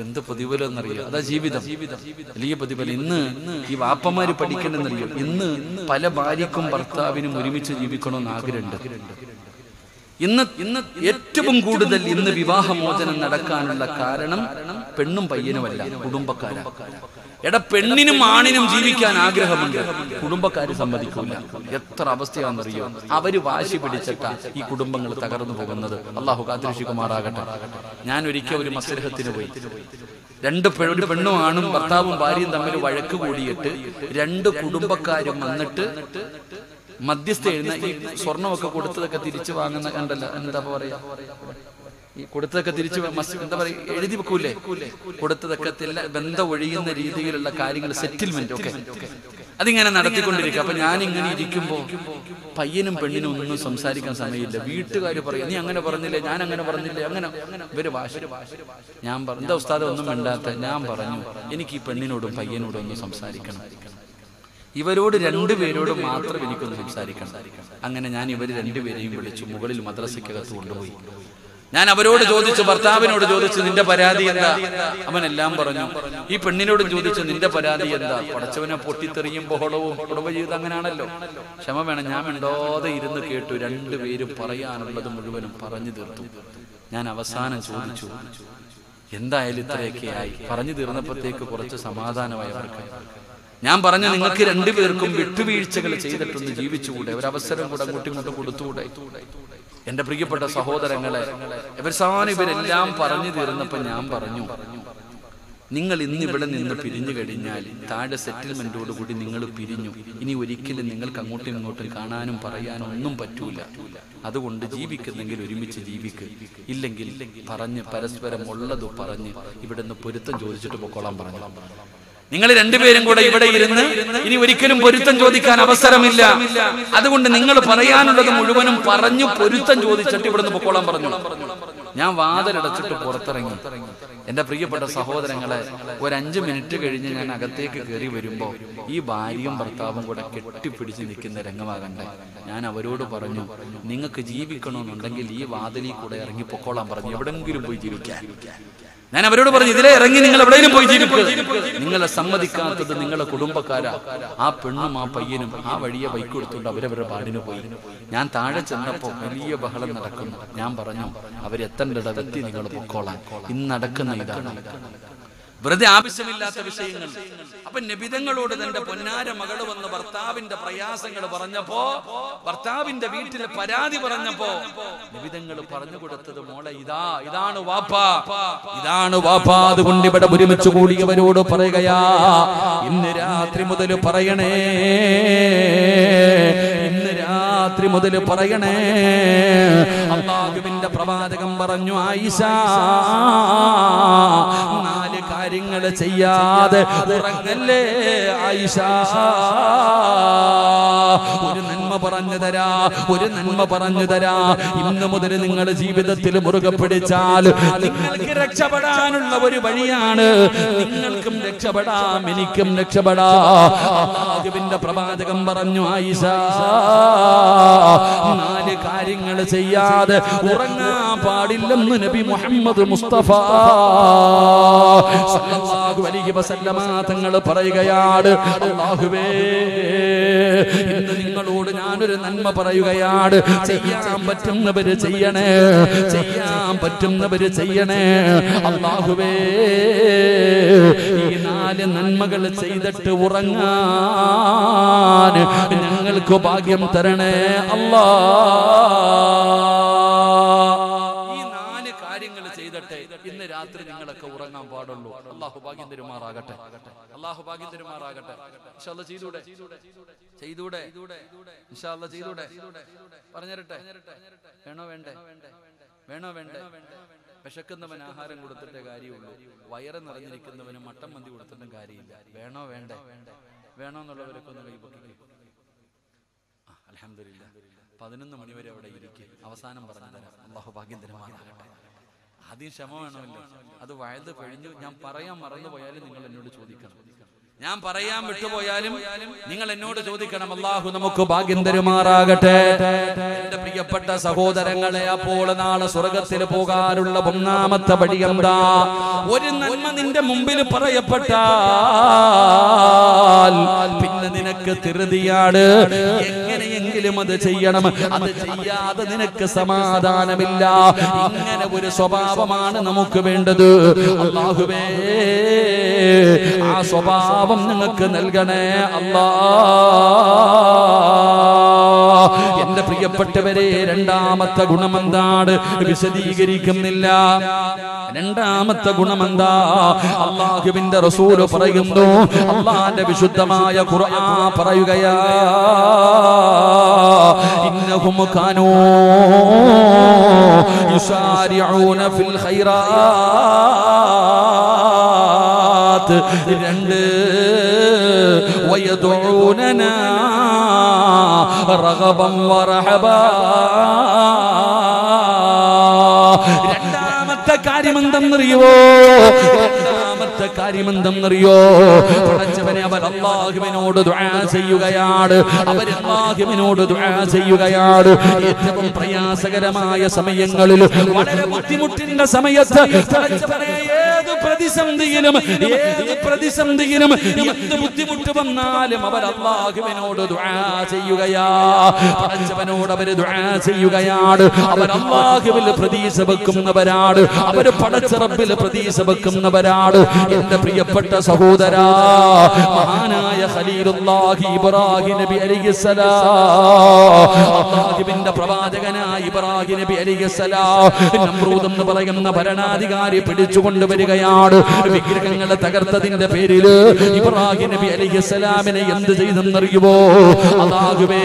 എന്ത് പ്രതിഫലം എന്നറിയോ അതാ ജീവിതം. വലിയ പ്രതിഫലം ഇന്ന് ഈ വാപ്പമാര് പഠിക്കണമെന്നറിയോ? ഇന്ന് പല ഭാര്യക്കും ഭർത്താവിനും ഒരുമിച്ച് ജീവിക്കണമെന്ന് ആഗ്രഹമുണ്ട്. ഇന്ന് ഇന്ന് ഏറ്റവും കൂടുതൽ ഇന്ന് വിവാഹമോചനം നടക്കാനുള്ള കാരണം പെണ്ണും പയ്യനുമല്ല കുടുംബക്കാരാണ് എടാ പെണ്ണിനും ആണിനും ജീവിക്കാൻ ആഗ്രഹമുണ്ട്. കുടുംബക്കാര് സമ്മതിക്കില്ല എത്ര അവസ്ഥയാണെന്നറിയോ? അവർ വാശി പിടിച്ചിട്ടാ ഈ കുടുംബങ്ങൾ തകർന്നു പോകുന്നത്. അള്ളാഹു കാത്തിരക്ഷിക്കുമാറാകട്ടെ ഞാൻ ഒരിക്കൽ ഒരു മത്സരത്തിന് പോയി. രണ്ട് പെണ്ണു ഒരു പെണ്ണും ആണും ഭർത്താവും ഭാര്യയും തമ്മിൽ വഴക്ക് കൂടിയിട്ട് രണ്ട് കുടുംബക്കാരും വന്നിട്ട് മധ്യസ്ഥ എഴുന്ന ഈ സ്വർണമൊക്കെ കൊടുത്തതൊക്കെ തിരിച്ചു വാങ്ങുന്ന കണ്ടല്ല. എന്താ പറയാ? ഈ കൊടുത്തതൊക്കെ തിരിച്ചു എന്താ പറയാ? എഴുതി വെക്കൂലേ? കൊടുത്തതൊക്കെ ബന്ധം ഒഴിയുന്ന രീതിയിലുള്ള കാര്യങ്ങൾ സെറ്റിൽമെന്റ് ഒക്കെ. അതിങ്ങനെ നടത്തിക്കൊണ്ടിരിക്കുക അപ്പൊ ഞാൻ ഇങ്ങനെ ഇരിക്കുമ്പോ പയ്യനും പെണ്ണിനും ഒന്നും സംസാരിക്കാൻ സമയമില്ല. വീട്ടുകാർ പറയും നീ അങ്ങനെ പറഞ്ഞില്ലേ? ഞാൻ അങ്ങനെ പറഞ്ഞില്ലേ? അങ്ങനെ. ഇവർ ഭാഷ ഞാൻ പറഞ്ഞു എന്താ ഉസ്താദ് ഒന്നും മിണ്ടാത്ത ഞാൻ പറഞ്ഞു എനിക്ക് ഈ പെണ്ണിനോടും പയ്യനോടും ഒന്നും സംസാരിക്കണം. ഇവരോട് രണ്ടുപേരോട് മാത്രം എനിക്കൊന്ന് സംസാരിക്കണം. അങ്ങനെ ഞാൻ ഇവർ രണ്ടുപേരെയും വിളിച്ചു മുകളിൽ മദ്രസയ്ക്കകത്ത് കൊണ്ടുപോയി. ഞാൻ അവരോട് ചോദിച്ചു ഭർത്താവിനോട് ചോദിച്ചു നിന്റെ പരാതി എന്താ? അവൻ എല്ലാം പറഞ്ഞു. ഈ പെണ്ണിനോട് ചോദിച്ചു നിന്റെ പരാതി എന്താ? പടച്ചവനെ പൊട്ടിത്തെറിയും ബഹളവും കുടുംബ ജീവിതം അങ്ങനെയാണല്ലോ. ക്ഷമ വേണം. ഞാൻ മിണ്ടാതെ ഇരുന്ന് കേട്ടു. രണ്ടുപേരും പറയാനുള്ളത് മുഴുവനും പറഞ്ഞു തീർത്തു. ഞാൻ അവസാനം ചോദിച്ചു. എന്തായാലും ഇത്രയൊക്കെ ആയി പറഞ്ഞു തീർന്നപ്പോഴത്തേക്ക് കുറച്ച് സമാധാനമായി അവർക്ക് ഞാൻ പറഞ്ഞ നിങ്ങൾക്ക് രണ്ടുപേർക്കും വിട്ടുവീഴ്ചകൾ ചെയ്തിട്ടൊന്ന് ജീവിച്ചുകൂടെ. ഒരു അവസരം കൂടെ അങ്ങോട്ടും ഇങ്ങോട്ടും കൊടുത്തുകൂടെ എന്റെ പ്രിയപ്പെട്ട സഹോദരങ്ങളെ ഇവർ ഇവസാനം ഇവരെല്ലാം പറഞ്ഞു തീർന്നപ്പോ ഞാൻ പറഞ്ഞു നിങ്ങൾ ഇന്ന് ഇവിടെ നിന്ന് പിരിഞ്ഞു കഴിഞ്ഞാൽ താഴെ സെറ്റിൽമെന്റോട് കൂടി നിങ്ങൾ പിരിഞ്ഞു. ഇനി ഒരിക്കലും നിങ്ങൾക്ക് അങ്ങോട്ടും ഇങ്ങോട്ടും കാണാനും പറയാനും ഒന്നും പറ്റൂല. അതുകൊണ്ട് ജീവിക്കുന്നെങ്കിൽ ഒരുമിച്ച് ജീവിക്ക്. ഇല്ലെങ്കിൽ പറഞ്ഞ് പരസ്പരം ഉള്ളത് പറഞ്ഞ് ഇവിടെ നിന്ന് പൊരുത്തം ചോദിച്ചിട്ട് പൊക്കോളാൻ പറഞ്ഞു. നിങ്ങൾ രണ്ടുപേരും കൂടെ ഇവിടെ ഇരുന്ന് ഇനി ഒരിക്കലും പൊരുത്തം ചോദിക്കാൻ അവസരമില്ല. അതുകൊണ്ട് നിങ്ങൾ പറയാനുള്ളത് മുഴുവനും പറഞ്ഞു പൊരുത്തം ചോദിച്ചിട്ട് ഇവിടുന്ന് പൊക്കോളാൻ പറഞ്ഞു. ഞാൻ വാതിലടച്ചിട്ട് പുറത്തിറങ്ങി. എന്റെ പ്രിയപ്പെട്ട സഹോദരങ്ങളെ ഒരു അഞ്ച് മിനിറ്റ് കഴിഞ്ഞ് ഞാൻ അകത്തേക്ക് കയറി വരുമ്പോ ഈ ഭാര്യയും ഭർത്താവും കൂടെ കെട്ടിപ്പിടിച്ച് നിൽക്കുന്ന രംഗമാകണ്ടേ. ഞാൻ അവരോട് പറഞ്ഞു നിങ്ങൾക്ക് ജീവിക്കണമെന്നുണ്ടെങ്കിൽ ഈ വാതിലിൽ കൂടെ ഇറങ്ങി പൊക്കോളാൻ പറഞ്ഞു. എവിടെങ്കിലും പോയി ജീവിക്കാൻ ഞാൻ അവരോട് പറഞ്ഞു ഇതിലെ ഇറങ്ങി നിങ്ങൾ എവിടെയും പോയി ജീവിക്കുക നിങ്ങളെ സമ്മതിക്കാത്തത് നിങ്ങളെ കുടുംബക്കാരാ. ആ പെണ്ണും ആ പയ്യനും ആ വഴിയെ ബൈക്ക് കൊടുത്തുകൊണ്ട് അവരവരുടെ പാടിന് പോയി. ഞാൻ താഴെ ചെന്നപ്പോ വലിയ ബഹളം നടക്കുന്നു. ഞാൻ പറഞ്ഞു അവരെത്തേണ്ടിടത്തെത്തി നിങ്ങൾ പൊക്കോളാൻ ഇന്ന് നടക്കുന്ന ഇതാണ്. വെറുതെ ആവശ്യമില്ലാത്ത വിഷയങ്ങൾ. അപ്പൊ നബിതങ്ങളോട് തന്റെ പൊന്നാര മകൾ വന്ന് ഭർത്താവിന്റെ പ്രയാസങ്ങൾ പറഞ്ഞപ്പോ ഭർത്താവിന്റെ വീട്ടിൽ പരാതി പറഞ്ഞപ്പോ നബിതങ്ങൾ പറഞ്ഞു കൊടുത്തത് മോളെ ഇതാ ഇതാണ് വാപ്പാ. ഇതാണ് വാപ്പാ. അതുകൊണ്ട് ഇവിടെ ഒരുമിച്ച് കൂടിയവരോട് പറയുകയാ ഇന്ന് രാത്രി മുതൽ പറയണേ. ഇന്ന് രാത്രി മുതൽ പറയണേ. അള്ളാഹുവിന്റെ പ്രവാചകം പറഞ്ഞു ആയിഷ കാര്യങ്ങൾ ചെയ്യാതെ ഉറങ്ങല്ലേ ആയിഷ? ഒരു നന്മ പറഞ്ഞു തരാ ഒരു നന്മ പറഞ്ഞു തരാ. ഇന്ന് മുതൽ നിങ്ങളുടെ ജീവിതത്തിൽ മുറുകെ പിടിച്ചാൽ നിങ്ങൾക്ക് രക്ഷപ്പെടാനുള്ള ഒരു വഴിയാണ്. നിങ്ങൾക്കും രക്ഷപ്പെടാം എനിക്കും രക്ഷപ്പെടാം. പ്രവാചകം പറഞ്ഞു ആയിഷ നാല് കാര്യങ്ങൾ ചെയ്യാതെ ഉറങ്ങാൻ പാടില്ലെന്ന് നബി മുഹമ്മദ് മുസ്തഫ സല്ലല്ലാഹു അലൈഹി വസല്ലമ തങ്ങൾ പറയുകയാണ് അല്ലാഹുവേ ഇന്ന് നിങ്ങളോട് ഞാനൊരു നന്മ പറയുകയാണ് ചെയ്യാൻ പറ്റുന്നവര് ചെയ്യണേ ചെയ്യാൻ പറ്റുന്നവര് ചെയ്യണേ അല്ലാഹുവേ ഈ നാല് നന്മകൾ ചെയ്തിട്ട് ഉറങ്ങാൻ ഞങ്ങൾക്ക് ഭാഗ്യം തരണേ അല്ലാ ഭാഗ്യം തരുമാറാകട്ടെ. അള്ളാഹു ഭാഗ്യം തരുമാറാകട്ടെ. ഇൻഷാ അല്ലാ ചെയ്തൂടെ? ചെയ്തൂടെ? ഇൻഷാ അല്ലാ ചെയ്തൂടെ? പറഞ്ഞരട്ടെ. വേണോ വേണ്ടേ? വേണോ വേണ്ടേ? വിശക്കുന്നവൻ ആഹാരം കൊടുത്തിട്ടേ കാര്യമുള്ളൂ. വയറ് നിറഞ്ഞിരിക്കുന്നവന് മട്ടൻ മന്തി കൊടുത്തിട്ടും കാര്യമില്ല. വേണോ വേണ്ടേ? വേണോ എന്നുള്ളവരൊക്കെ ഒന്ന് കൈപ്പൊക്കി അലഹമില്ല പതിനൊന്ന് മണിവരെ അവിടെ ഇരിക്കും. അവസാനം പറഞ്ഞു തരാം. അള്ളാഹു ഭാഗ്യം തരുമാറാകട്ടെ. ആദ്യം ക്ഷമ വേണമല്ലോ. അത് വയത് കഴിഞ്ഞു ഞാൻ പറയാൻ മറന്നു മറന്നുപോയാലും നിങ്ങൾ എന്നോട് ചോദിക്കണം. ഞാൻ പറയാൻ വിട്ടുപോയാലും നിങ്ങൾ എന്നോട് ചോദിക്കണം അള്ളാഹു നമുക്ക് ഭാഗ്യം തരുമാറാകട്ടെ. എന്റെ പ്രിയപ്പെട്ട സഹോദരങ്ങളെ അപ്പോൾ നാളെ സ്വർഗത്തിൽ പോകാനുള്ള ഒന്നാമത്തെ വഴി എന്താ? ഒരു നന്മ നിന്റെ മുമ്പിൽ പറയപ്പെട്ടാൽ പിന്നെ നിനക്ക് ധൃതിയാണ് എങ്ങനെയെങ്കിലും അത് ചെയ്യണം. അത് ചെയ്യാതെ നിനക്ക് സമാധാനമില്ല. ഇങ്ങനെ ഒരു സ്വഭാവമാണ് നമുക്ക് വേണ്ടത്. അള്ളാഹുവേ ആ സ്വഭാവം നിങ്ങൾക്ക് നൽകണേ. അല്ലാ. എന്റെ പ്രിയപ്പെട്ടവരെ രണ്ടാമത്തെ ഗുണമെന്താണ്? വിശദീകരിക്കുന്നില്ല. രണ്ടാമത്തെ ഗുണമെന്താ? അള്ളാഹുവിന്റെ റസൂൽ പറയുന്നു അള്ളാന്റെ വിശുദ്ധമായ ഖുർആൻ പറയുകയാ ഇന്നഹും കാനൂ യുസാരിഊന ഫിൽ ഖൈറാത്ത്. രണ്ട് വയദൂനനാ റഗബൻ വറഹബാ. രണ്ടാമത്തെ കാര്യം എന്തെന്നറിയോ രണ്ടാമത്തെ കാര്യം എന്തെന്നറിയോ പടച്ചവനെ അവർ അള്ളാഹുവിനോട് ചെയ്യുകയാണ്. അവർ അള്ളാഹുവിനോട് ചെയ്യുകയാണ്. ഏറ്റവും പ്രയാസകരമായ സമയങ്ങളിൽ വളരെ ബുദ്ധിമുട്ടിന്റെ സമയത്ത് ഏത് പ്രതിസന്ധിയിലും ഏത് പ്രതിസന്ധിയിലും എന്ത് ബുദ്ധിമുട്ട് വന്നാലും അവർ അള്ളാഹുവിനോട് ചെയ്യുകയാ. പടച്ചവനോട് അവർ ചെയ്യുകയാണ് അവർ അള്ളാഹുവിൽ പ്രതീക്ഷ വെക്കുന്നവരാണ്. അവർ പടച്ചിറപ്പിൽ പ്രതീക്ഷ വെക്കുന്നവരാണ്. എന്റെ പ്രിയപ്പെട്ട സഹോദരാ മഹാനായ ഖലീലുല്ലാഹി ഇബ്രാഹിം നബി അലൈഹിസ്സലാം അള്ളാഹുവിന്റെ പ്രവാചകനായ ഇബ്രാഹിം നബി അലൈഹിസ്സലാം നമ്രൂദ് എന്ന് പറയുന്ന ഭരണാധികാരി പിടിച്ചുകൊണ്ട് വരികയാണ് വിഗ്രഹങ്ങളെ തകർത്തതിന്റെ പേരിൽ ഇബ്രാഹിം നബി അലൈഹിസ്സലാമിനെ എന്ത് ചെയ്തെന്നറിയുമോ? അതാകുവേ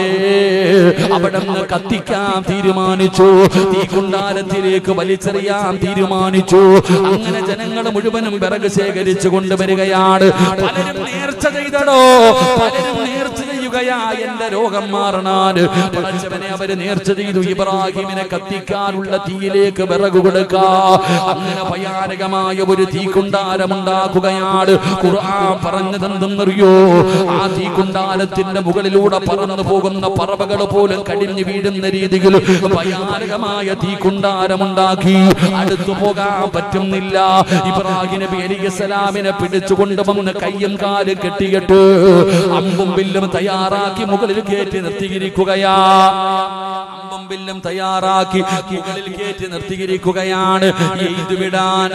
അവിടെ കത്തിക്കാൻ തീരുമാനിച്ചു. തീ കുണ്ടാരത്തിലേക്ക് വലിച്ചെറിയാൻ തീരുമാനിച്ചു. അങ്ങനെ ജനങ്ങൾ മുഴുവനും വിറക് ശേഖരിച്ചു കൊണ്ടുവരികയാണ്. പലരും നേർച്ച ചെയ്തടോ? പലരും ചെയ്യുകയാ എന്റെ രോഗം മാറണാൻ. പടച്ചവനെ അവർ നേർച്ച ചെയ്തു ഇബ്രാഹിമിനെ കത്തിക്കാനുള്ള തീയിലേക്ക് വിറകു കൊടുക്ക. അങ്ങനെ ഭയാനകമായ ഒരു തീക്കുണ്ടാരമുണ്ടാക്കുകയാണ്. ഖുർആൻ പറഞ്ഞതെന്തെന്നറിയോ? ആ തീക്കുണ്ടാരത്തിന്റെ മുകളിലൂടെ പറന്നു പോകുന്ന പറവകൾ പോലും കടിഞ്ഞു വീഴുന്ന രീതിയിൽ ഭയാനകമായ തീക്കുണ്ടാരമുണ്ടാക്കി. അടുത്തു പോകാൻ പറ്റുന്നില്ല. ഇബ്രാഹിം നബി അലിസ്ലാമിനെ പിടിച്ചുകൊണ്ട് വന്ന് കയ്യും കാലും കെട്ടിയിട്ട് അമ്പും വില്ലും തയ്യാറാക്കി മുകളിൽ കയറ്റി നിർത്തിയിരിക്കുകയാ. അമ്പും വില്ലും തയ്യാറാക്കി മുകളിൽ കയറ്റി നിർത്തിയിരിക്കുകയാണ്. എഴുതുവിടാൻ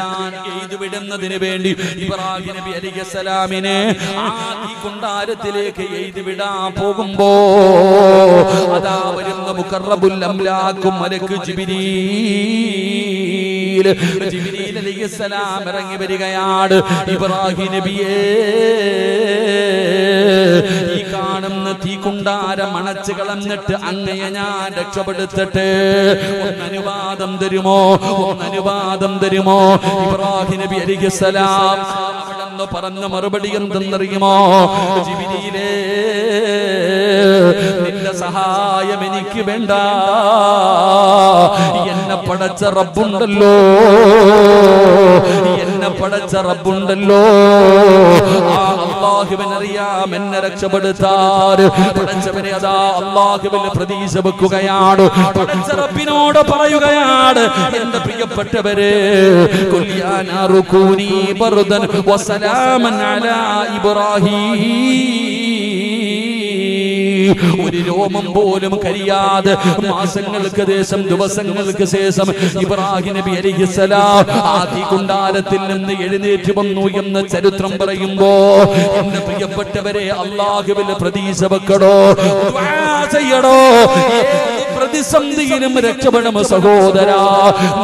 എഴുതുവിടുന്നതിന് വേണ്ടി ഇബ്രാഹിം നബി അലിസ്ലാമിനെ ആ തീക്കുണ്ടാരത്തിലേക്ക് എയ്തു വിടാൻ പോകുമ്പോ അതാ വരുന്ന മുക്കറബുൽ അംലാക്കും മലക്ക് ജിബിരീൽ. ജിബിരീൽ അലൈഹിസ്സലാം ഇറങ്ങി വരികയാണ്. ഇബ്രാഹിം നബിയേ ഈ കാണുന്ന തീക്കുണ്ടാരം അണച്ചു കളഞ്ഞിട്ട് അങ്ങയെ ഞാൻ രക്ഷപ്പെടുത്തട്ടെ ഒന്നനുവാദം തരുമോ? ഒന്നനുവാദം തരുമോ? ഇബ്രാഹിം നബി പറഞ്ഞ മറുപടി എന്തെന്നറിയുമോ? നിന്റെ സഹായം എനിക്ക് വേണ്ട. എന്നെ പടച്ച റബ്ബുണ്ടല്ലോ. എന്നെ പടച്ച റബ്ബുണ്ടല്ലോ. ആ അള്ളാഹുവിനറിയാം എന്നെ രക്ഷപ്പെടുത്താൻ. പടച്ചവനെ പ്രതീക്ഷ വെക്കുകയാണ്. പറയുകയാണ് എന്റെ പ്രിയപ്പെട്ടവരെ ബർദൻ വസലാമൻ അലാ ഇബ്രാഹീം. ഒരു രോമം പോലും കരിയാതെ മാസങ്ങൾക്ക് ശേഷം ദിവസങ്ങൾക്ക് ശേഷം ഇബ്രാഹിം നബി അലിഹിസലാം ആദി കുണ്ടാരത്തിൽ നിന്ന് എഴുന്നേറ്റ് വന്നു എന്ന് ചരിത്രം പറയുമ്പോ എന്റെ പ്രിയപ്പെട്ടവരെ അള്ളാഹുവിൽ പ്രതീക്ഷ വെക്കടോ ചെയ്യടോ. പ്രതിസന്ധിയിലും രക്ഷപ്പെടും സഹോദര.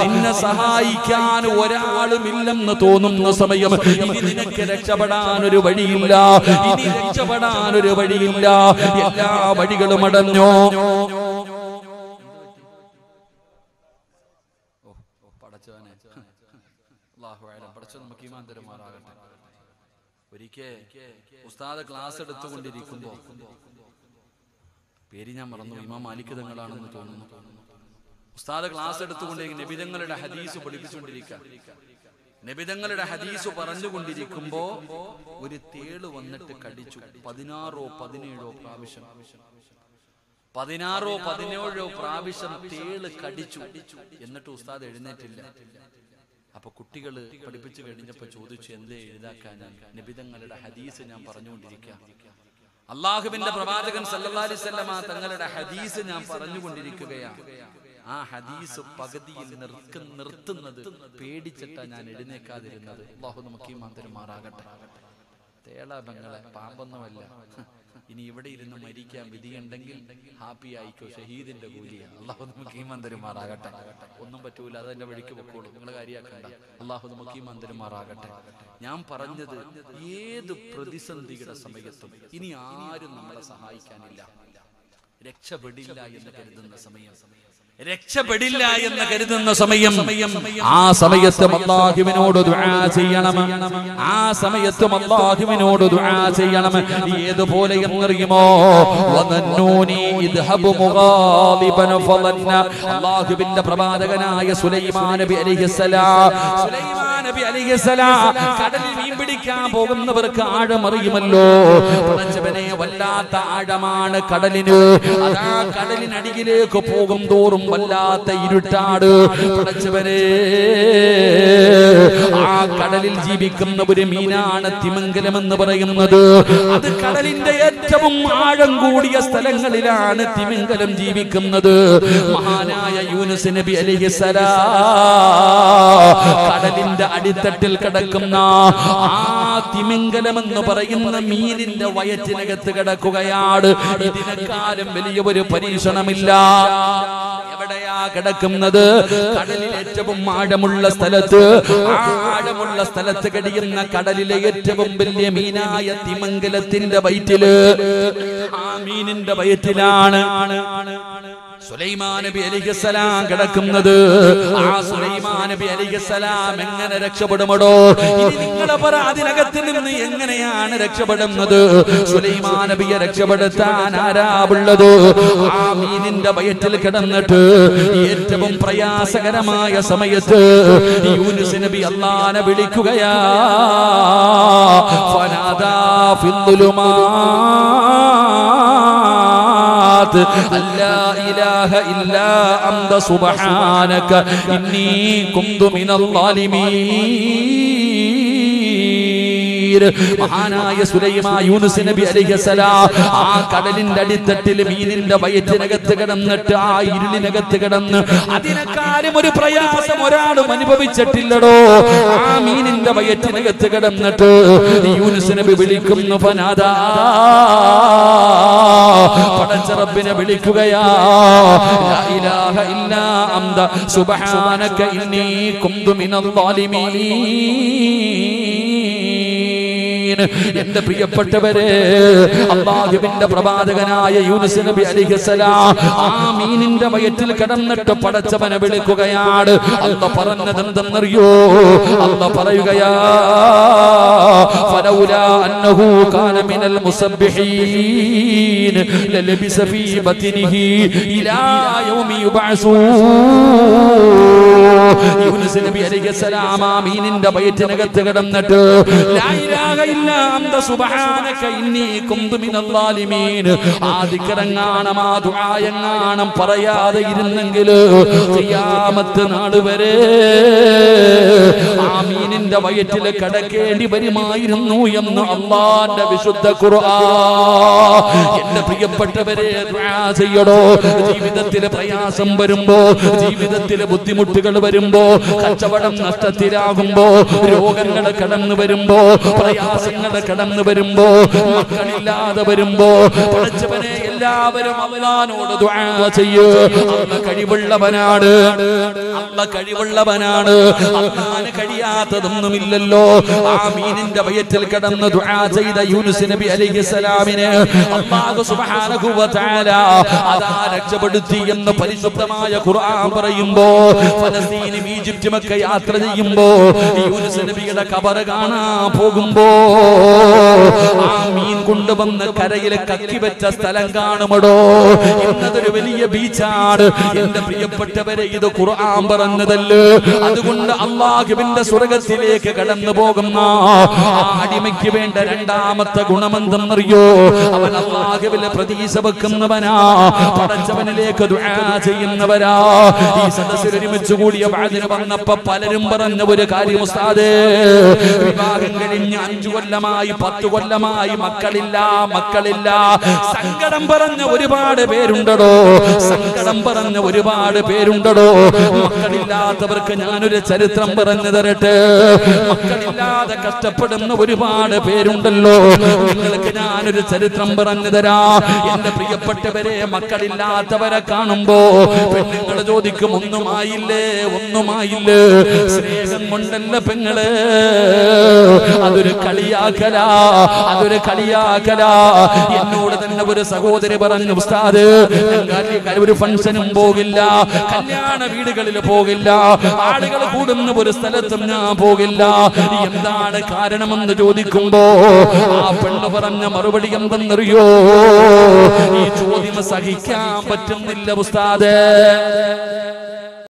നിന്നെ സഹായിക്കാൻ ഒരാളുമില്ലെന്ന് തോന്നുന്ന സമയം ഇനി നിനക്ക് രക്ഷപ്പെടാൻ ഒരു വഴിയില്ല. ഇനി രക്ഷപ്പെടാൻ ഒരു വഴിയില്ല. എല്ലാ വഴികളും അടഞ്ഞോ. ഒരിക്കേ ഉസ്താദ് ക്ലാസ് എടുത്തുകൊണ്ടിരിക്കുമ്പോ പേര് ഞാൻ മറന്നു. ഇമാം മാലിക് തങ്ങളാണെന്ന് തോന്നുന്നു. ഉസ്താദ് ക്ലാസ് എടുത്തുകൊണ്ട് നബിതങ്ങളുടെ ഹദീസ് പഠിപ്പിച്ചുകൊണ്ടിരിക്കുക. നബിതങ്ങളുടെ ഹദീസ് പറഞ്ഞുകൊണ്ടിരിക്കുമ്പോ ഒരു തേൾ വന്നിട്ട് കടിച്ചു. പതിനാറോ പതിനേഴോ പ്രാവശ്യം. പതിനാറോ പതിനേഴോ പ്രാവശ്യം തേൾ കടിച്ചു. എന്നിട്ട് ഉസ്താദ് എഴുന്നേറ്റില്ല. അപ്പൊ കുട്ടികൾ പഠിപ്പിച്ചു കഴിഞ്ഞപ്പോ ചോദിച്ചു എന്തേ എഴുതാക്കാനാണ് നബിതങ്ങളുടെ ഹദീസ് ഞാൻ പറഞ്ഞുകൊണ്ടിരിക്കുക. അള്ളാഹുവിന്റെ പ്രവാചകൻ അലൈഹി വസല്ലമ തങ്ങളുടെ ഹദീസ് ഞാൻ പറഞ്ഞുകൊണ്ടിരിക്കുകയാണ്. ആ ഹദീസ് പകുതിയിൽ നിർത്തുന്നത് പേടിച്ചിട്ടാ ഞാൻ എഴുന്നേക്കാതിരുന്നത്. അള്ളാഹു നമുക്ക് ഈ മന്ത്രമാറാകട്ടെ തേളാബങ്ങളെ പാമ്പൊന്നുമല്ല ഇനി ഇവിടെ ഇരുന്ന് മരിക്കാൻ വിധിയുണ്ടെങ്കിൽ ഹാപ്പി ആയിക്കോ ഷഹീദിന്റെ കൂലിയാണ്. അള്ളാഹു നമുക്ക് ഈ ഒന്നും പറ്റൂല അതെന്റെ വഴിക്ക് പൊക്കോളൂ. നിങ്ങൾ കാര്യമാക്കണ്ട അള്ളാഹു നമുക്ക് ഈ ഞാൻ പറഞ്ഞത് ഏത് പ്രതിസന്ധിയുടെ സമയത്തും ഇനി ആരും നമ്മളെ സഹായിക്കാനില്ല. രക്ഷപ്പെടില്ല എന്ന് കരുതുന്ന സമയം. രക്ഷപ്പെടില്ല എന്ന് കരുതുന്ന സമയം. ആ സമയത്ത് അള്ളാഹുവിനോട് ദുആ ചെയ്യണം. ആ സമയത്തും അള്ളാഹുവിനോട് ദുആ ചെയ്യണം. ഏതുപോലെ എന്നറിയുമോ? വനന്നൂനി ഇദ്ഹബു മുഗാലിബൻ ഫലന്ന. അള്ളാഹുവിന്റെ പ്രവാചകനായ സുലൈമാൻ നബി അലൈഹിസ്സലാം. സുലൈമാൻ നബി അലൈഹിസ്സലാം. കടലിൽ പിടിക്കാൻ പോകുന്നവർക്ക് ആഴമറിയുമല്ലോ. പടച്ചവനെ വല്ലാത്ത ആഴമാണ് കടലിന്. അതാ കടലിനടിയിലേക്ക് പോകും തോറും വല്ലാത്ത ഇരുട്ടാട് പടച്ചവനെ ആ കടലിൽ ജീവിക്കുന്ന ഒരു മീനാണ് തിമംഗലം എന്ന് പറയുന്നത്. അത് കടലിന്റെ ഏറ്റവും ആഴം കൂടിയ സ്ഥലങ്ങളിലാണ് തിമംഗലം ജീവിക്കുന്നത്. മഹാനായ യൂനുസ് നബി അലിഹിസലാ കടലിന്റെ അടിത്തട്ടിൽ കിടക്കുന്ന ആ തിമിംഗലം എന്ന് പറയുന്ന മീനിന്റെ വയറ്റിനകത്ത് കിടക്കുകയാണ്. ഇതിനെക്കാലം വലിയ ഒരു പരീക്ഷണമില്ല. എവിടെയാ കിടക്കുന്നത്? കടലിൽ ഏറ്റവും ആഴമുള്ള സ്ഥലത്ത്. ആഴമുള്ള സ്ഥലത്ത് കഴിയുന്ന കടലിലെ ഏറ്റവും വലിയ മീനായ തിമംഗലത്തിന്റെ വയറ്റിൽ. ആ മീനിന്റെ വയറ്റിലാണ്. സുലൈമാൻ നബി അലിഖസലാം കിടക്കുന്നത്. ആ സുലൈമാൻ നബി അലിഖസലാം എങ്ങനെ രക്ഷപ്പെടുമടോ? നിങ്ങളെ പറ അതിനകത്ത് നിന്ന് എങ്ങനെയാണ് രക്ഷപ്പെടുന്നത്? സുലൈമാൻ നബിയെ രക്ഷപ്പെടുത്താൻ ആരാവുള്ളത് ആ മീനിന്റെ വയറ്റിൽ കിടന്നിട്ട് ഏറ്റവും പ്രയാസകരമായ സമയത്ത് യൂനുസ് നബി അള്ളാനെ വിളിക്കുകയാ ഫനാദാ ഫിദ്ദുലുമാത് لا ഇലാഹ إلا أنت സുബ്ഹാനക ഇന്നി كنت മിനൽ الظالمين മഹാനായ സുലൈമാ യൂനുസ് നബി അലൈഹിസ്സലാം ആ കടലിന്റെ അടിത്തട്ടിൽ മീനിന്റെ വയറ്റിനകത്ത് കിടന്നിട്ട് ആ ഇരുളിനകത്ത് കിടന്ന് അതിനെക്കാളും ഒരു പ്രയാസം ഒരാളും അനുഭവിച്ചിട്ടില്ലടോ. ആ മീനിന്റെ വയറ്റിനകത്ത് കിടന്നിട്ട് യൂനുസ് നബി വിളിക്കുന്നു ഫനാദാ. പടച്ചറബിനെ വിളിക്കുകയാ. ലാ ഇലാഹ ഇല്ലാ അന്ത സുബ്ഹാനക ഇന്നി കുന്തു മിനൽ ളാലിമീൻ. എന്റെ പ്രിയപ്പെട്ടവരെ അള്ളാഹുവിന്റെ പ്രവാചകനായ യൂനുസ് നബി അലിഹസലാം ആ മീനിന്റെ വയറ്റിൽ കിടന്നിട്ട് പടച്ചവനെ വിളിക്കുകയാണ്. അല്ല പറഞ്ഞത് എന്തെന്നറിയോ? അല്ല പറയുകയാ ഫലൗലാ അന്നഹു കാന മിനൽ മുസബ്ബിഹീൻ ലലബിസ ഫീ ബത്നിഹി ഇലാ യൂനുസ് നബി അലിഹസലാം ആ മീനിന്റെ വയറ്റിനകത്ത് കിടന്നിട്ട് ലാ ളാലിമീൻ ആ ദുആയങ്ങാണം പറയാതെ ഇരുന്നെങ്കിൽ ഖിയാമത്ത് നാൾ വരെ ആമീനിന്റെ മീനിന്റെ വയറ്റിൽ കടക്കേണ്ടി വരുമായിരുന്നു എന്ന് അള്ളാന്റെ വിശുദ്ധ ഖുർആൻ. എന്റെ പ്രിയപ്പെട്ടവരെ ദുആ ചെയ്യടോ. ജീവിതത്തിലെ പ്രയാസം വരുമ്പോ ജീവിതത്തിലെ ബുദ്ധിമുട്ടുകൾ വരുമ്പോ കച്ചവടം നഷ്ടത്തിലാകുമ്പോ രോഗങ്ങൾ കടന്നു വരുമ്പോ പ്രയാസങ്ങൾ കടന്നു വരുമ്പോ മക്കളില്ലാതെ വരുമ്പോ പഠിച്ചവനെ എല്ലാവരും അവനോട് ചെയ്യൂ. അള്ള കഴിവുള്ളവനാണ്. അള്ള കഴിവുള്ളവനാണ്. അള്ളാന് കഴിയാത്തതൊന്നുമില്ലല്ലോ. ആ മീനിന്റെ വയറ്റിൽ കടന്ന് ദുആ ചെയ്ത യൂനുസ് നബി അലൈഹിസ്സലാമിനെ അല്ലാഹു സുബ്ഹാനഹു വ തആല അതാ രക്ഷപ്പെടുത്തി എന്ന് പരിശുദ്ധമായ ഖുർആൻ പറയുമ്പോ ഫലസ്തീനും ഈജിപ്തും യാത്ര ചെയ്യുമ്പോ യൂനുസ് നബിയുടെ കബർ കാണാൻ പോകുമ്പോ ആ മീൻ കൊണ്ടുവന്ന് കരയിൽ കക്കി വെച്ച സ്ഥലം കാണുമടോ? എന്നതൊരു വലിയ ബീച്ചാണ്. എന്റെ പ്രിയപ്പെട്ടവരെ ഇത് ഖുർആൻ പറഞ്ഞതല്ലേ? അതുകൊണ്ട് അള്ളാഹുവിന്റെ സ്വർഗത്തിലേക്ക് കടന്നു പോകുന്ന അടിമയ്ക്ക് വേണ്ട രണ്ടാമത്തെ ഗുണമെന്തെന്നറിയോ? അവൻ അള്ളാഹുവിലെ പ്രതീക്ഷ വെക്കുന്നവനാ പടച്ചവനിലേക്ക് ചെയ്യുന്നവരാ. ഈ സദസ്സിൽ ഒരുമിച്ച് കൂടിയ വാതിന് വന്നപ്പോ പലരും പറഞ്ഞ ഒരു കാര്യം ഉസ്താദേ വിവാഹം കഴിഞ്ഞ് അഞ്ചു കൊല്ലമായി പത്തു കൊല്ലമായി മക്കളില്ല മക്കളില്ല. സങ്കടം പറഞ്ഞ ഒരുപാട് പേരുണ്ടടോ. സങ്കടം പറഞ്ഞ ഒരുപാട് പേരുണ്ടടോ. മക്കളില്ലാത്തവർക്ക് ഞാനൊരു ചരിത്രം പറഞ്ഞു തരട്ടെ. മക്കളില്ലാതെ കഷ്ടപ്പെടുന്ന ഒരുപാട് പേരുണ്ടല്ലോ. നിങ്ങൾക്ക് ഞാനൊരു ചരിത്രം പറഞ്ഞു തരാ. എന്റെ പ്രിയപ്പെട്ടവരെ മക്കളില്ലാത്തവരെ കാണുമ്പോ പെണ്ണുങ്ങൾ ചോദിക്കും ഒന്നുമായില്ലേ? ഒന്നുമായില്ലേ? സ്നേഹം കൊണ്ടല്ല പെങ്ങൾ. അതൊരു കളിയാക്കലാ. അതൊരു കളിയാക്കലാ എന്നോട് തന്നെ ഒരു സഹോദരി പറഞ്ഞു ഉസ്താദ് ഒരു ഫംഗ്ഷനും പോകില്ല കല്യാണ വീടുകളിൽ പോകില്ല ആളുകൾ കൂടുന്ന ഒരു സ്ഥലത്തും ഞാൻ പോകില്ല. എന്താണ് കാരണമെന്ന് ചോദിക്കുമ്പോ ആ പെണ്ണ് പറഞ്ഞ മറുപടി എന്തെന്നറിയോ? ഈ ചോദ്യം സഹിക്കാൻ പറ്റുന്നില്ല ഉസ്താദ്.